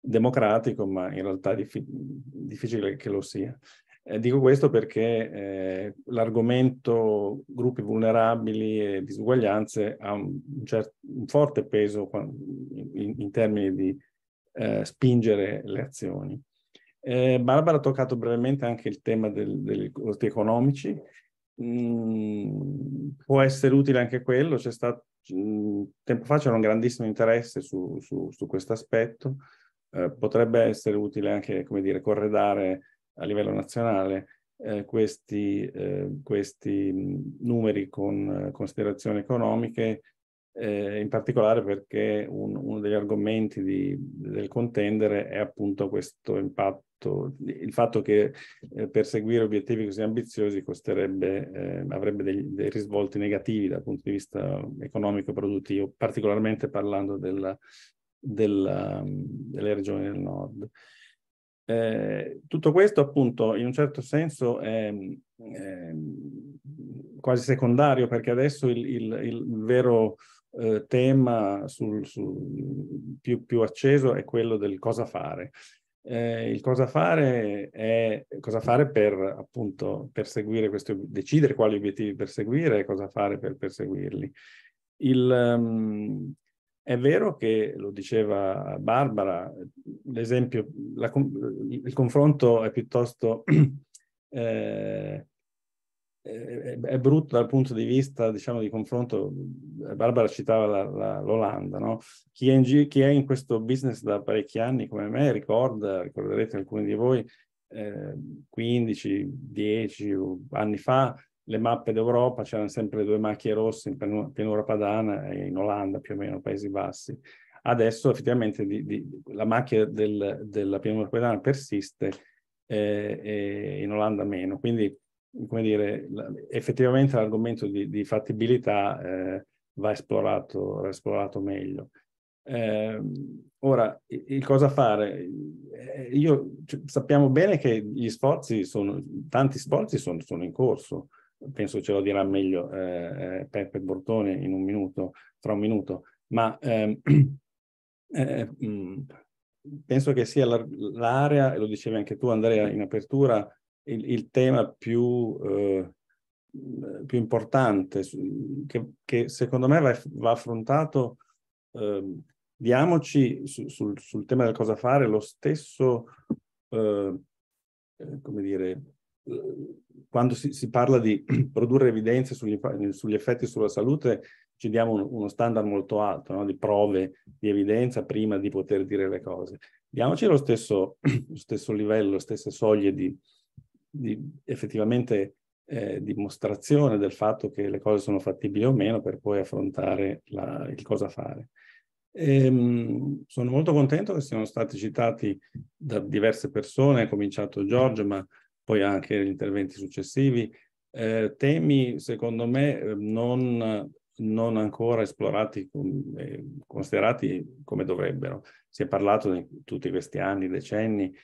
democratico, ma in realtà è diffi difficile che lo sia. Eh, dico questo perché eh, l'argomento gruppi vulnerabili e disuguaglianze ha un, un, forte peso in, in termini di eh, spingere le azioni. Eh, Barbara ha toccato brevemente anche il tema del, dei costi economici. Mm, può essere utile anche quello, c'è stato mm, tempo fa c'era un grandissimo interesse su, su, su questo aspetto. Eh, potrebbe essere utile anche, come dire, corredare a livello nazionale eh, questi, eh, questi numeri con considerazioni economiche, eh, in particolare perché un, uno degli argomenti di, del contendere è appunto questo impatto, il fatto che eh, perseguire obiettivi così ambiziosi costerebbe, eh, avrebbe dei, dei risvolti negativi dal punto di vista economico-produttivo, particolarmente parlando della, della, delle regioni del nord. Eh, tutto questo appunto in un certo senso è, è quasi secondario perché adesso il, il, il vero eh, tema sul, sul più, più, acceso è quello del cosa fare. Eh, il cosa fare è cosa fare per appunto perseguire questi decidere quali obiettivi perseguire e cosa fare per perseguirli. Il, um, è vero che, lo diceva Barbara, l'esempio, il confronto è piuttosto eh, è brutto dal punto di vista, diciamo, di confronto. Barbara citava l'Olanda, no? Chi è, in, chi è, in, questo business da parecchi anni come me ricorda, ricorderete alcuni di voi, eh, 15, 10 anni fa, le mappe d'Europa c'erano sempre due macchie rosse in pianura padana e in Olanda più o meno, Paesi Bassi. Adesso effettivamente di, di, la macchia del, della pianura padana persiste eh, e in Olanda meno. Quindi, come dire, effettivamente l'argomento di, di, fattibilità eh, va, esplorato, va esplorato meglio. Eh, ora, il cosa fare? Eh, io, cioè, sappiamo bene che gli sforzi sono, tanti sforzi sono, sono in corso penso ce lo dirà meglio eh, eh Peppe Bortone in un minuto, tra un minuto, ma ehm, eh, mh, mm, penso che sia l'area, e lo dicevi anche tu Andrea in apertura, il, il tema più, eh, più importante, che, che, secondo me va, va affrontato, ehm, diamoci su, sul, sul, tema del cosa fare lo stesso, eh, eh, come dire, quando si, si, parla di produrre evidenze sugli, sugli, effetti sulla salute, ci diamo un, uno standard molto alto no? di prove, di evidenza prima di poter dire le cose. Diamoci lo stesso, lo stesso livello, le stesse soglie di, di effettivamente eh, dimostrazione del fatto che le cose sono fattibili o meno per poi affrontare la, il cosa fare. Ehm, sono molto contento che siano stati citati da diverse persone, ha cominciato Giorgio, ma poi anche gli interventi successivi, eh, temi secondo me non, non ancora esplorati, eh, considerati come dovrebbero. Si è parlato in tutti questi anni, decenni,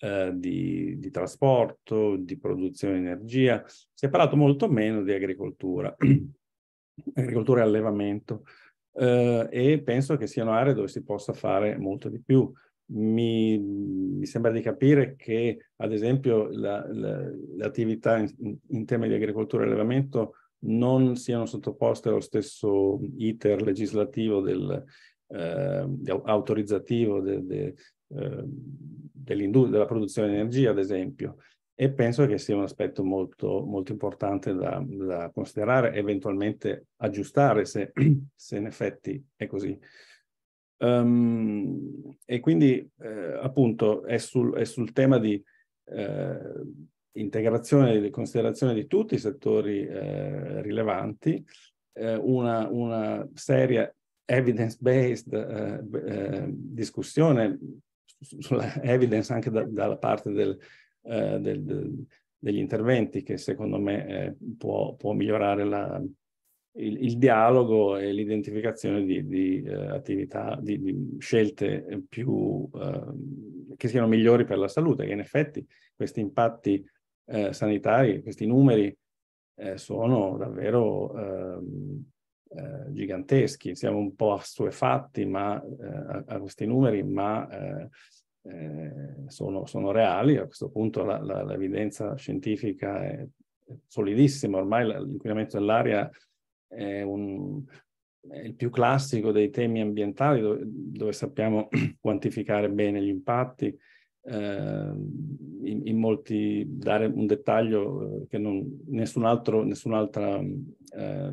eh, di, di, trasporto, di produzione di energia, si è parlato molto meno di agricoltura, agricoltura e allevamento eh, e penso che siano aree dove si possa fare molto di più. Mi, mi sembra di capire che, ad esempio, la, la, le attività in, in tema di agricoltura e allevamento non siano sottoposte allo stesso iter legislativo del, eh, autorizzativo de, de, eh, della produzione di energia, ad esempio, e penso che sia un aspetto molto, molto importante da, da considerare eventualmente aggiustare se, se, in effetti è così. Um, e quindi eh, appunto è sul, è sul, tema di eh, integrazione e considerazione di tutti i settori eh, rilevanti, eh, una, una seria evidence-based eh, eh, discussione sulla evidence anche da, dalla parte del, del, del, degli interventi che secondo me può, può, migliorare la, il, il, dialogo e l'identificazione di, di eh, attività, di, di, scelte più ehm, che siano migliori per la salute, che in effetti questi impatti eh, sanitari, questi numeri eh, sono davvero ehm, eh, giganteschi, siamo un po' assuefatti ma, eh, a, a, questi numeri, ma eh, eh, sono, sono, reali. A questo punto l'evidenza scientifica è solidissima, ormai l'inquinamento dell'aria è, un, è, il più classico dei temi ambientali dove, dove sappiamo quantificare bene gli impatti, eh, in, in, molti, dare un dettaglio eh, che non, nessun altro, nessun'altra eh,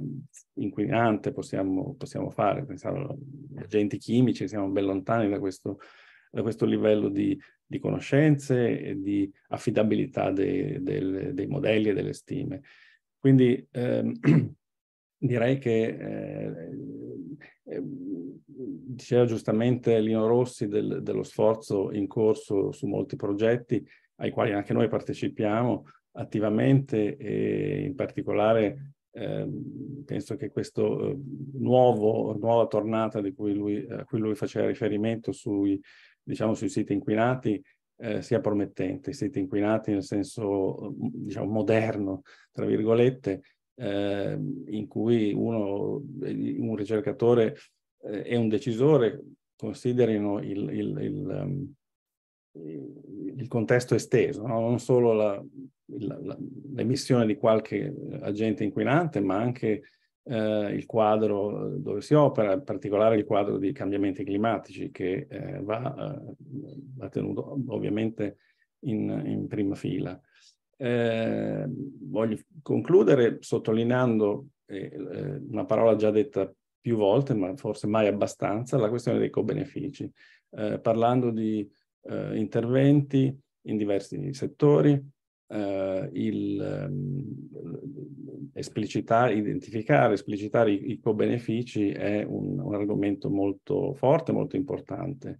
inquinante possiamo, possiamo fare, pensare agli agenti chimici, siamo ben lontani da questo, da questo livello di, di conoscenze e di affidabilità dei, dei, dei modelli e delle stime. Quindi ehm, direi che eh, Ehm, diceva giustamente Lino Rossi del, dello sforzo in corso su molti progetti ai quali anche noi partecipiamo attivamente e in particolare eh, penso che questo eh, nuova tornata cui lui, a cui lui faceva riferimento sui, diciamo, sui siti inquinati eh, sia promettente, I siti inquinati nel senso diciamo, moderno, tra virgolette, eh, in cui uno, un ricercatore eh, e un decisore considerino il, il, il, um, il contesto esteso, no? non solo l'emissione di qualche agente inquinante, ma anche eh, il quadro dove si opera, in particolare il quadro di cambiamenti climatici che eh, va, eh, va, tenuto ovviamente in, in prima fila. Eh, voglio concludere sottolineando eh, eh, una parola già detta più volte, ma forse mai abbastanza, la questione dei co-benefici, eh, parlando di eh, interventi in diversi settori, eh, il, um, esplicitare, identificare, esplicitare i, i co-benefici è un, un, argomento molto forte, molto importante.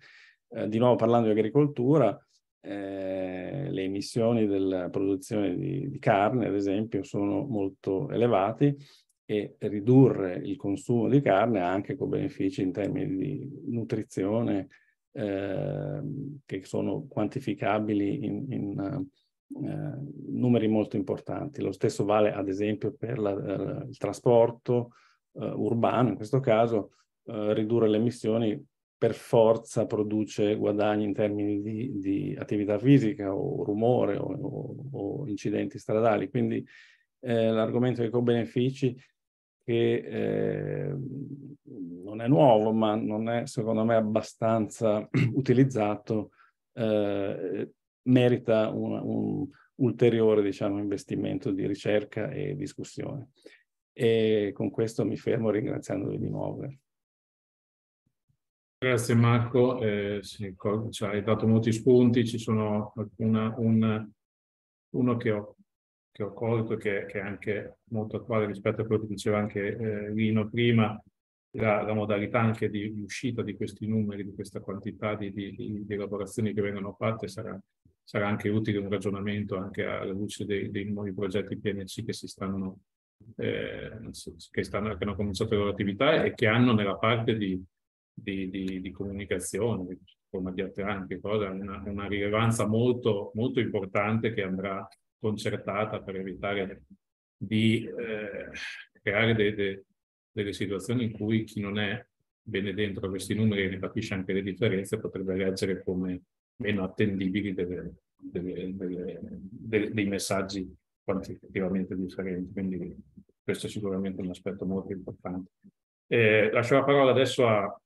Di nuovo parlando di agricoltura, eh, le emissioni della produzione di, di, carne, ad esempio, sono molto elevati e ridurre il consumo di carne ha anche con benefici in termini di nutrizione eh, che sono quantificabili in, in uh, numeri molto importanti. Lo stesso vale ad esempio per la, uh, il trasporto uh, urbano, in questo caso ridurre le emissioni per forza produce guadagni in termini di, di attività fisica o rumore o, o, o incidenti stradali. Quindi eh, l'argomento dei co-benefici che eh, non è nuovo, ma non è secondo me abbastanza utilizzato, eh, merita un, un ulteriore diciamo, investimento di ricerca e discussione. E con questo mi fermo ringraziandovi di nuovo. Grazie Marco, eh, sì, ci hai dato molti spunti, ci sono una, un, uno che ho che ho colto, che, che, è anche molto attuale rispetto a quello che diceva anche eh, Lino prima, la, la, modalità anche di, di, uscita di questi numeri, di questa quantità di, di, di elaborazioni che vengono fatte sarà, sarà, anche utile un ragionamento anche alla luce dei, dei nuovi progetti PNC che si stanno, eh, che, stanno, che hanno cominciato le loro attività e che hanno nella parte di, di comunicazione, forma di anche cosa, una, una rilevanza molto, molto importante che andrà concertata per evitare di eh, creare de, de, delle situazioni in cui chi non è bene dentro questi numeri e ne capisce anche le differenze potrebbe leggere come meno attendibili delle, delle, delle, dei messaggi quantitativamente differenti. Quindi questo è sicuramente un aspetto molto importante. Eh, lascio la parola adesso a,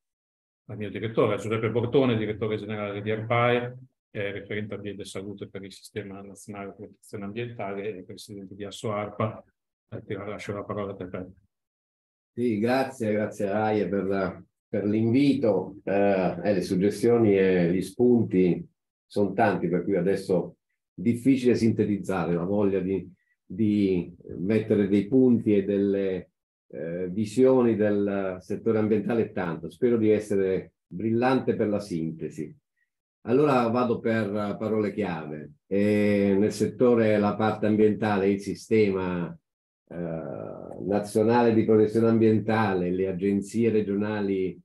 al mio direttore, Giuseppe Bortone, direttore generale di ARPAE, eh, referente ambiente e salute per il sistema nazionale di protezione ambientale e presidente di Asso ARPA. Eh, ti lascio la parola a te. Sì, grazie, grazie a Aie per, per l'invito. Eh, le suggestioni e gli spunti sono tanti, per cui adesso è difficile sintetizzare la voglia di, di mettere dei punti e delle eh, visioni del settore ambientale tanto. Spero di essere brillante per la sintesi. Allora vado per parole chiave. E nel settore, la parte ambientale, il sistema eh, nazionale di protezione ambientale, le agenzie regionali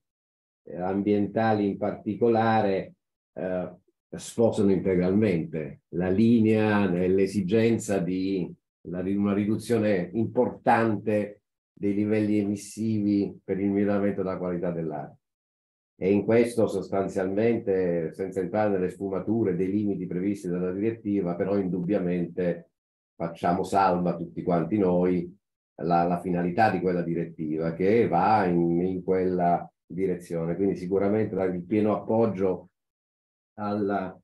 eh, ambientali in particolare, eh, sposano integralmente la linea nell'esigenza di una riduzione importante dei livelli emissivi per il miglioramento della qualità dell'aria. E in questo sostanzialmente, senza entrare nelle sfumature dei limiti previsti dalla direttiva, però indubbiamente facciamo salva tutti quanti noi la, la finalità di quella direttiva che va in, in quella direzione. Quindi sicuramente il pieno appoggio alla,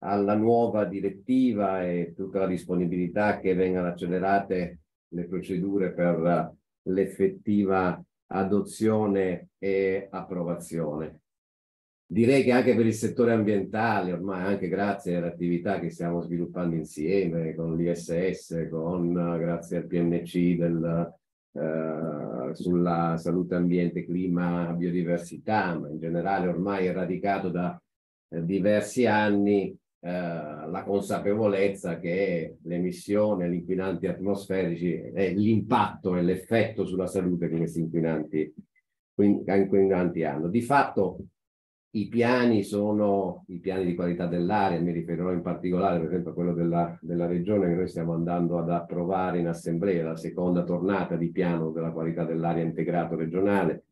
alla nuova direttiva e tutta la disponibilità che vengano accelerate le procedure per l'effettiva adozione e approvazione. Direi che anche per il settore ambientale, ormai anche grazie alle attività che stiamo sviluppando insieme con l'ISS, con, grazie al PNC del, eh, sulla salute, ambiente, clima, biodiversità, ma in generale ormai è radicato da eh, diversi anni la consapevolezza che l'emissione, gli inquinanti atmosferici e l'impatto e l'effetto sulla salute che questi inquinanti, inquinanti hanno. Di fatto i piani sono i piani di qualità dell'aria, mi riferirò in particolare per esempio a quello della, della regione che noi stiamo andando ad approvare in assemblea, la seconda tornata di piano della qualità dell'aria integrato regionale,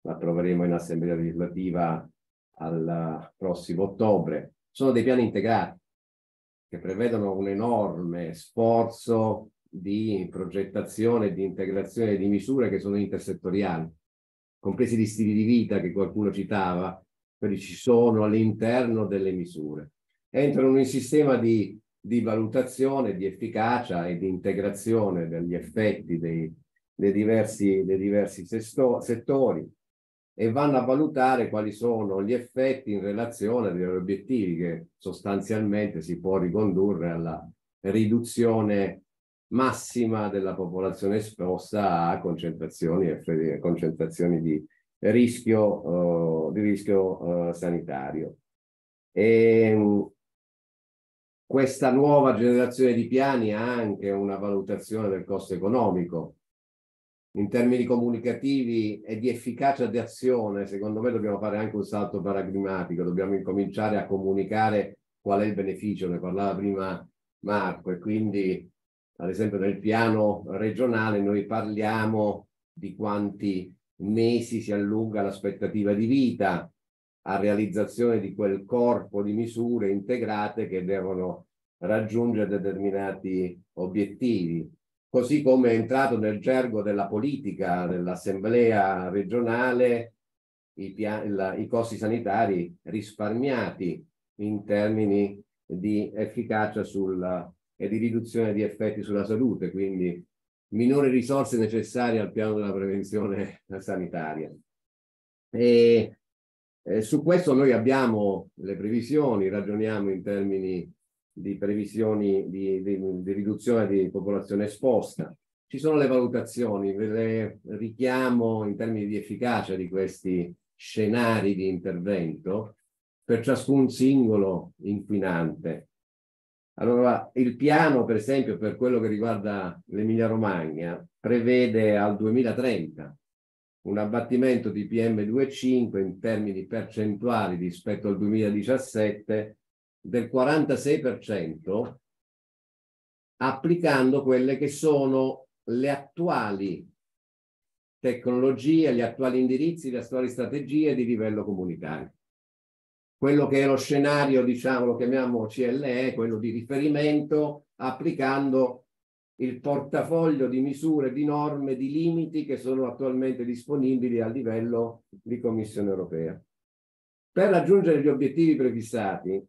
l'approveremo in assemblea legislativa al prossimo ottobre sono dei piani integrati che prevedono un enorme sforzo di progettazione, di integrazione di misure che sono intersettoriali, compresi gli stili di vita che qualcuno citava, quelli ci sono all'interno delle misure. Entrano in un sistema di, di, valutazione, di efficacia e di integrazione degli effetti dei, dei diversi, dei diversi settori e vanno a valutare quali sono gli effetti in relazione agli obiettivi che sostanzialmente si può ricondurre alla riduzione massima della popolazione esposta a concentrazioni, concentrazioni di rischio, uh, di rischio uh, sanitario. E, ehm, questa nuova generazione di piani ha anche una valutazione del costo economico in termini comunicativi e di efficacia di azione, secondo me dobbiamo fare anche un salto paradigmatico, dobbiamo incominciare a comunicare qual è il beneficio, ne parlava prima Marco, e quindi ad esempio nel piano regionale noi parliamo di quanti mesi si allunga l'aspettativa di vita a realizzazione di quel corpo di misure integrate che devono raggiungere determinati obiettivi così come è entrato nel gergo della politica dell'assemblea regionale i, la, i costi sanitari risparmiati in termini di efficacia sulla, e di riduzione di effetti sulla salute, quindi minori risorse necessarie al piano della prevenzione sanitaria. E, e su questo noi abbiamo le previsioni, ragioniamo in termini di previsioni di, di, di riduzione di popolazione esposta. Ci sono le valutazioni, ve le richiamo in termini di efficacia di questi scenari di intervento per ciascun singolo inquinante. Allora, il piano, per esempio, per quello che riguarda l'Emilia Romagna, prevede al 2030 un abbattimento di PM2,5 in termini percentuali rispetto al 2017 del 46%, applicando quelle che sono le attuali tecnologie, gli attuali indirizzi, le attuali strategie di livello comunitario. Quello che è lo scenario, diciamo, lo chiamiamo CLE, quello di riferimento, applicando il portafoglio di misure, di norme, di limiti che sono attualmente disponibili a livello di Commissione europea. Per raggiungere gli obiettivi prefissati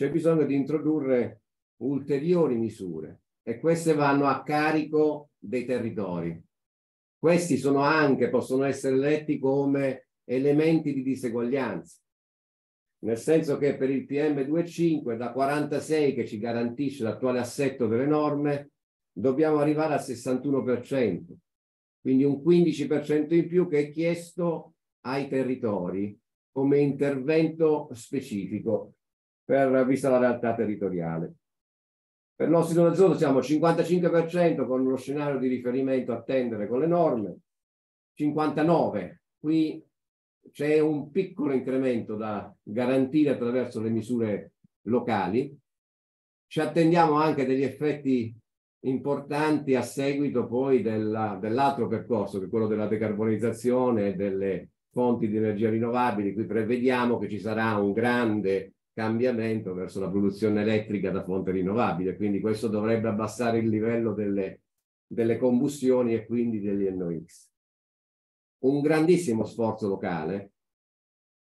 c'è bisogno di introdurre ulteriori misure e queste vanno a carico dei territori. Questi sono anche, possono essere letti come elementi di diseguaglianza, nel senso che per il PM2.5 da 46 che ci garantisce l'attuale assetto delle norme, dobbiamo arrivare al 61%, quindi un 15% in più che è chiesto ai territori come intervento specifico per vista la realtà territoriale. Per zona zona siamo al 55% con lo scenario di riferimento a attendere con le norme, 59% qui c'è un piccolo incremento da garantire attraverso le misure locali. Ci attendiamo anche degli effetti importanti a seguito poi dell'altro percorso, che è quello della decarbonizzazione e delle fonti di energia rinnovabili. Qui prevediamo che ci sarà un grande cambiamento verso la produzione elettrica da fonte rinnovabile, quindi questo dovrebbe abbassare il livello delle, delle combustioni e quindi degli NOx. Un grandissimo sforzo locale,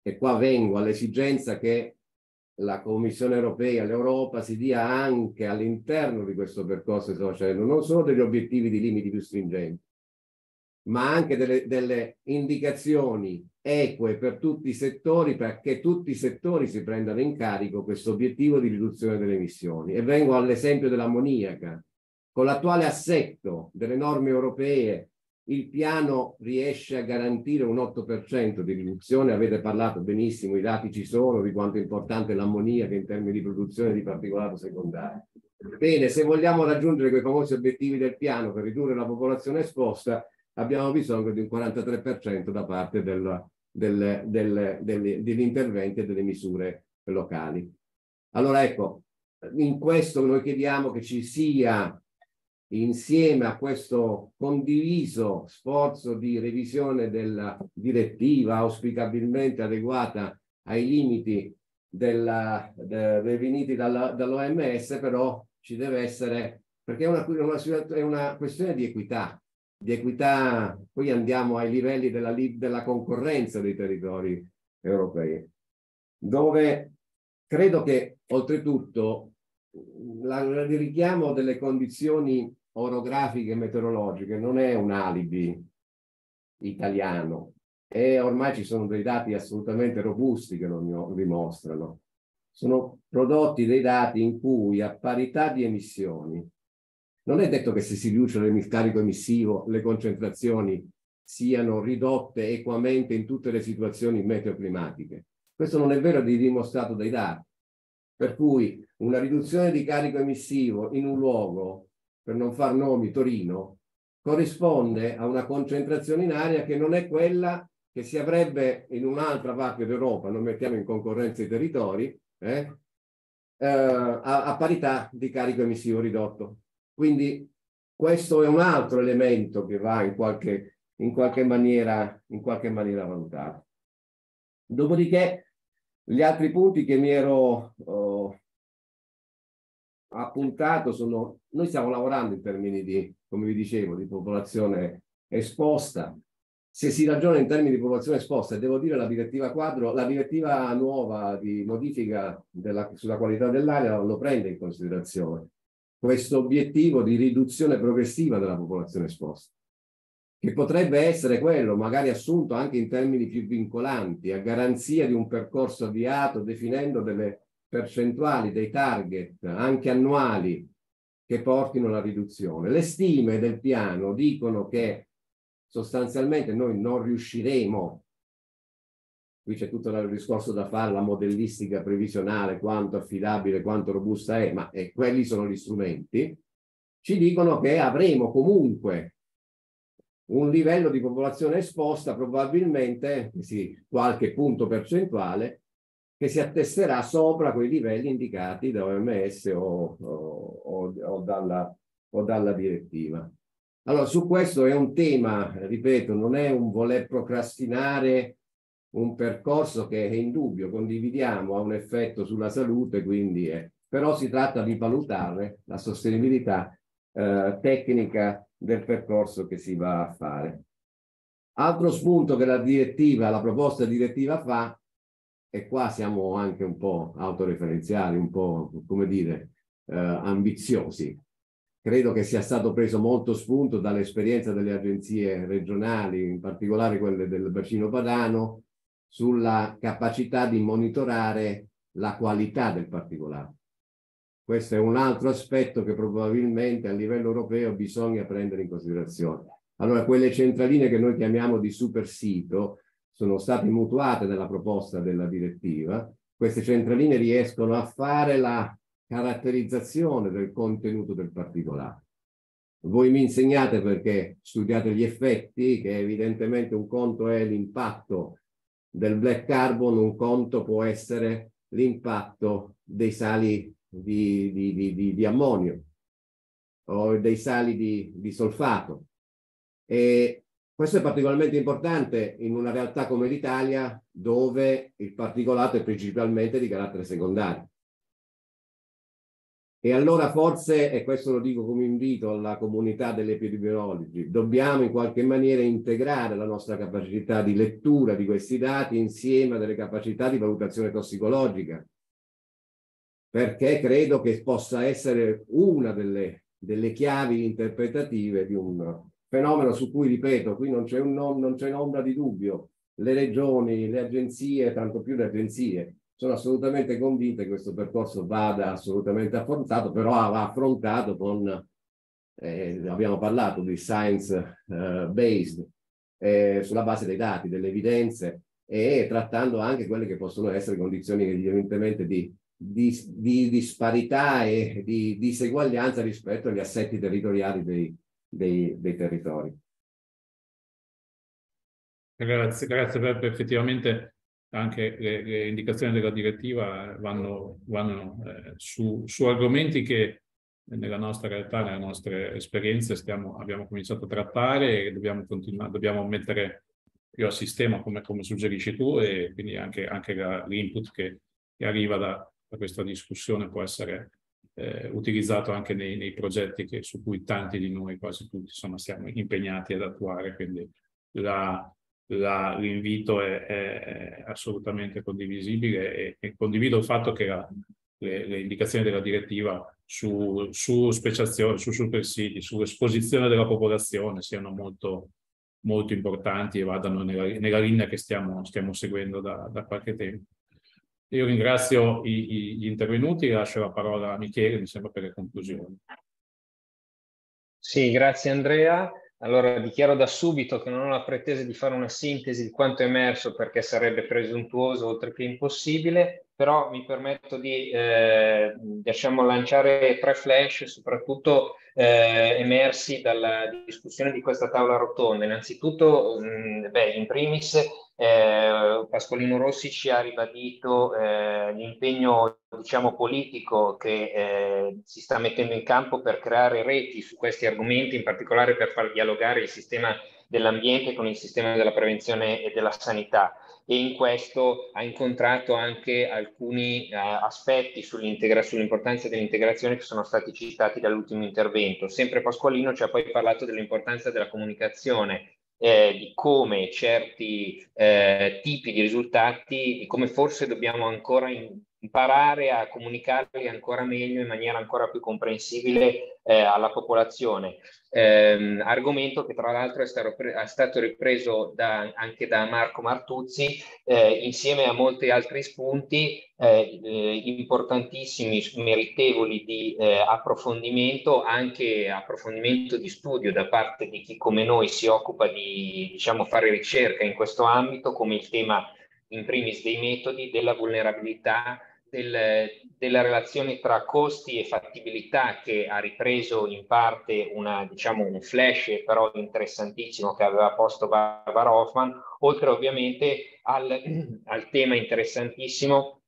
e qua vengo all'esigenza che la Commissione europea, l'Europa si dia anche all'interno di questo percorso sto facendo, non solo degli obiettivi di limiti più stringenti, ma anche delle, delle indicazioni eque per tutti i settori perché tutti i settori si prendano in carico questo obiettivo di riduzione delle emissioni. E vengo all'esempio dell'ammoniaca. Con l'attuale assetto delle norme europee il piano riesce a garantire un 8% di riduzione, avete parlato benissimo, i dati ci sono di quanto è importante l'ammoniaca in termini di produzione di particolato secondario. Bene, se vogliamo raggiungere quei famosi obiettivi del piano per ridurre la popolazione esposta, abbiamo bisogno di un 43% da parte del, del, del, degli interventi e delle misure locali. Allora ecco, in questo noi chiediamo che ci sia insieme a questo condiviso sforzo di revisione della direttiva auspicabilmente adeguata ai limiti della, de, definiti dall'OMS, però ci deve essere, perché è una, una, è una questione di equità, di equità, poi andiamo ai livelli della, della concorrenza dei territori europei, dove credo che oltretutto il richiamo delle condizioni orografiche e meteorologiche non è un alibi italiano e ormai ci sono dei dati assolutamente robusti che lo dimostrano. Sono prodotti dei dati in cui a parità di emissioni non è detto che se si riduce il carico emissivo le concentrazioni siano ridotte equamente in tutte le situazioni meteoclimatiche. Questo non è vero di dimostrato dai dati. Per cui una riduzione di carico emissivo in un luogo, per non far nomi, Torino, corrisponde a una concentrazione in aria che non è quella che si avrebbe in un'altra parte d'Europa, non mettiamo in concorrenza i territori, eh, eh, a, a parità di carico emissivo ridotto. Quindi questo è un altro elemento che va in qualche, in qualche, maniera, in qualche maniera valutato. Dopodiché gli altri punti che mi ero oh, appuntato sono, noi stiamo lavorando in termini di, come vi dicevo, di popolazione esposta. Se si ragiona in termini di popolazione esposta, devo dire la direttiva quadro, la direttiva nuova di modifica della, sulla qualità dell'aria lo prende in considerazione questo obiettivo di riduzione progressiva della popolazione esposta, che potrebbe essere quello magari assunto anche in termini più vincolanti, a garanzia di un percorso avviato, definendo delle percentuali, dei target anche annuali che portino alla riduzione. Le stime del piano dicono che sostanzialmente noi non riusciremo, qui c'è tutto il discorso da fare, la modellistica previsionale, quanto affidabile, quanto robusta è, ma eh, quelli sono gli strumenti, ci dicono che avremo comunque un livello di popolazione esposta probabilmente, sì, qualche punto percentuale, che si attesterà sopra quei livelli indicati da OMS o, o, o, dalla, o dalla direttiva. Allora, su questo è un tema, ripeto, non è un voler procrastinare un percorso che è indubbio, condividiamo, ha un effetto sulla salute, quindi è, però si tratta di valutare la sostenibilità eh, tecnica del percorso che si va a fare. Altro spunto che la direttiva, la proposta direttiva fa e qua siamo anche un po' autoreferenziali, un po', come dire, eh, ambiziosi. Credo che sia stato preso molto spunto dall'esperienza delle agenzie regionali, in particolare quelle del bacino padano, sulla capacità di monitorare la qualità del particolare. Questo è un altro aspetto che probabilmente a livello europeo bisogna prendere in considerazione. Allora, quelle centraline che noi chiamiamo di super sito sono state mutuate nella proposta della direttiva. Queste centraline riescono a fare la caratterizzazione del contenuto del particolare. Voi mi insegnate perché studiate gli effetti, che evidentemente un conto è l'impatto del black carbon, un conto può essere l'impatto dei sali di, di, di, di, ammonio o dei sali di, solfato. E questo è particolarmente importante in una realtà come l'Italia dove il particolato è principalmente di carattere secondario. E allora forse, e questo lo dico come invito alla comunità degli epidemiologi, dobbiamo in qualche maniera integrare la nostra capacità di lettura di questi dati insieme a delle capacità di valutazione tossicologica, perché credo che possa essere una delle, delle chiavi interpretative di un fenomeno su cui, ripeto, qui non c'è, un, non c'è un'ombra di dubbio. Le regioni, le agenzie, tanto più le agenzie, sono assolutamente convinte che questo percorso vada assolutamente affrontato, però va affrontato con, eh, abbiamo parlato di science uh, based, eh, sulla base dei dati, delle evidenze e trattando anche quelle che possono essere condizioni evidentemente di, di, di disparità e di diseguaglianza rispetto agli assetti territoriali dei, dei, dei territori. Grazie, grazie Beppe. Effettivamente anche le, le, indicazioni della direttiva vanno, vanno eh, su, su, argomenti che nella nostra realtà, nelle nostre esperienze stiamo, abbiamo cominciato a trattare e dobbiamo, dobbiamo mettere più a sistema come, come suggerisci tu e quindi anche, anche l'input che, che, arriva da, da, questa discussione può essere eh, utilizzato anche nei, nei progetti che, su cui tanti di noi, quasi tutti, insomma, siamo impegnati ad attuare. Quindi la, l'invito è, è, assolutamente condivisibile e, e, condivido il fatto che la, le, le, indicazioni della direttiva su, su speciazione, su supersiti, sull'esposizione della popolazione siano molto, molto importanti e vadano nella, nella linea che stiamo, stiamo seguendo da, da qualche tempo. Io ringrazio i, gli intervenuti e lascio la parola a Michele, mi sembra, per le conclusioni. Sì, grazie Andrea. Allora dichiaro da subito che non ho la pretesa di fare una sintesi di quanto emerso perché sarebbe presuntuoso oltre che impossibile, però mi permetto di eh, diciamo, lanciare tre flash, soprattutto eh, emersi dalla discussione di questa tavola rotonda. Innanzitutto, mh, beh, in primis, eh, Pasqualino Rossi ci ha ribadito eh, l'impegno diciamo, politico che eh, si sta mettendo in campo per creare reti su questi argomenti, in particolare per far dialogare il sistema dell'ambiente con il sistema della prevenzione e della sanità e in questo ha incontrato anche alcuni uh, aspetti sull'importanza dell'integrazione che sono stati citati dall'ultimo intervento. Sempre Pasqualino ci ha poi parlato dell'importanza della comunicazione, eh, di come certi eh, tipi di risultati, di come forse dobbiamo ancora in, imparare a comunicarli ancora meglio in maniera ancora più comprensibile eh, alla popolazione. Eh, argomento che tra l'altro è, è, stato ripreso da, anche da Marco Martuzzi eh, insieme a molti altri spunti eh, eh, importantissimi, meritevoli di eh, approfondimento, anche approfondimento di studio da parte di chi come noi si occupa di diciamo, fare ricerca in questo ambito, come il tema in primis dei metodi, della vulnerabilità del, della relazione tra costi e fattibilità che ha ripreso in parte una, diciamo, un flash però interessantissimo che aveva posto Barbara Hoffman, oltre ovviamente al, al tema interessantissimo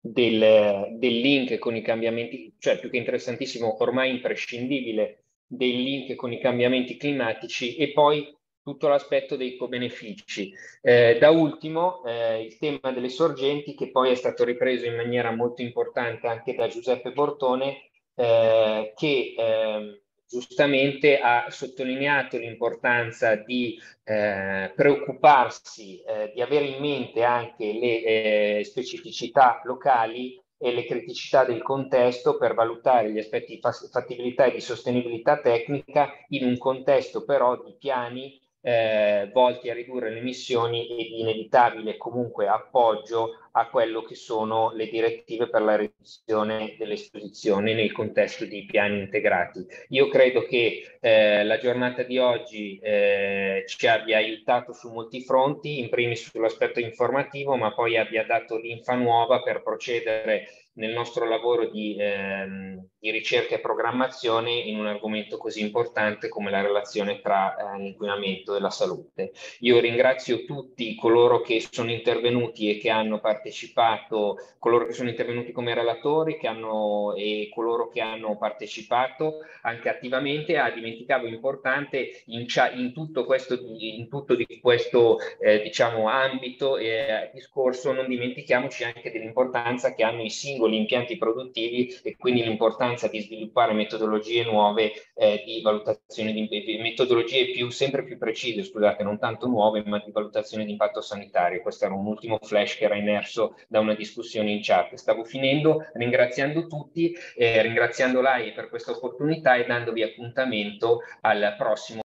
del, del link con i cambiamenti, cioè più che interessantissimo, ormai imprescindibile del link con i cambiamenti climatici e poi tutto l'aspetto dei co-benefici. Eh, da ultimo, eh, il tema delle sorgenti, che poi è stato ripreso in maniera molto importante anche da Giuseppe Bortone, eh, che ehm, giustamente ha sottolineato l'importanza di eh, preoccuparsi, eh, di avere in mente anche le eh, specificità locali e le criticità del contesto per valutare gli aspetti di fattibilità e di sostenibilità tecnica in un contesto però di piani eh, volti a ridurre le emissioni e di inevitabile comunque appoggio a quello che sono le direttive per la riduzione dell'esposizione nel contesto di piani integrati. Io credo che eh, la giornata di oggi eh, ci abbia aiutato su molti fronti, in primis sull'aspetto informativo, ma poi abbia dato l'infa nuova per procedere nel nostro lavoro di, ehm, di, ricerca e programmazione in un argomento così importante come la relazione tra eh, l'inquinamento e la salute. Io ringrazio tutti coloro che sono intervenuti e che hanno partecipato, coloro che sono intervenuti come relatori che hanno, e coloro che hanno partecipato anche attivamente. Ah, dimenticavo importante in, in, tutto questo, in tutto di questo eh, diciamo, ambito e eh, discorso non dimentichiamoci anche dell'importanza che hanno i singoli singoli impianti produttivi e quindi l'importanza di sviluppare metodologie nuove eh, di valutazione di metodologie più, sempre più precise, scusate, non tanto nuove, ma di valutazione di impatto sanitario. Questo era un ultimo flash che era emerso da una discussione in chat. Stavo finendo ringraziando tutti, eh, ringraziando lei per questa opportunità e dandovi appuntamento al prossimo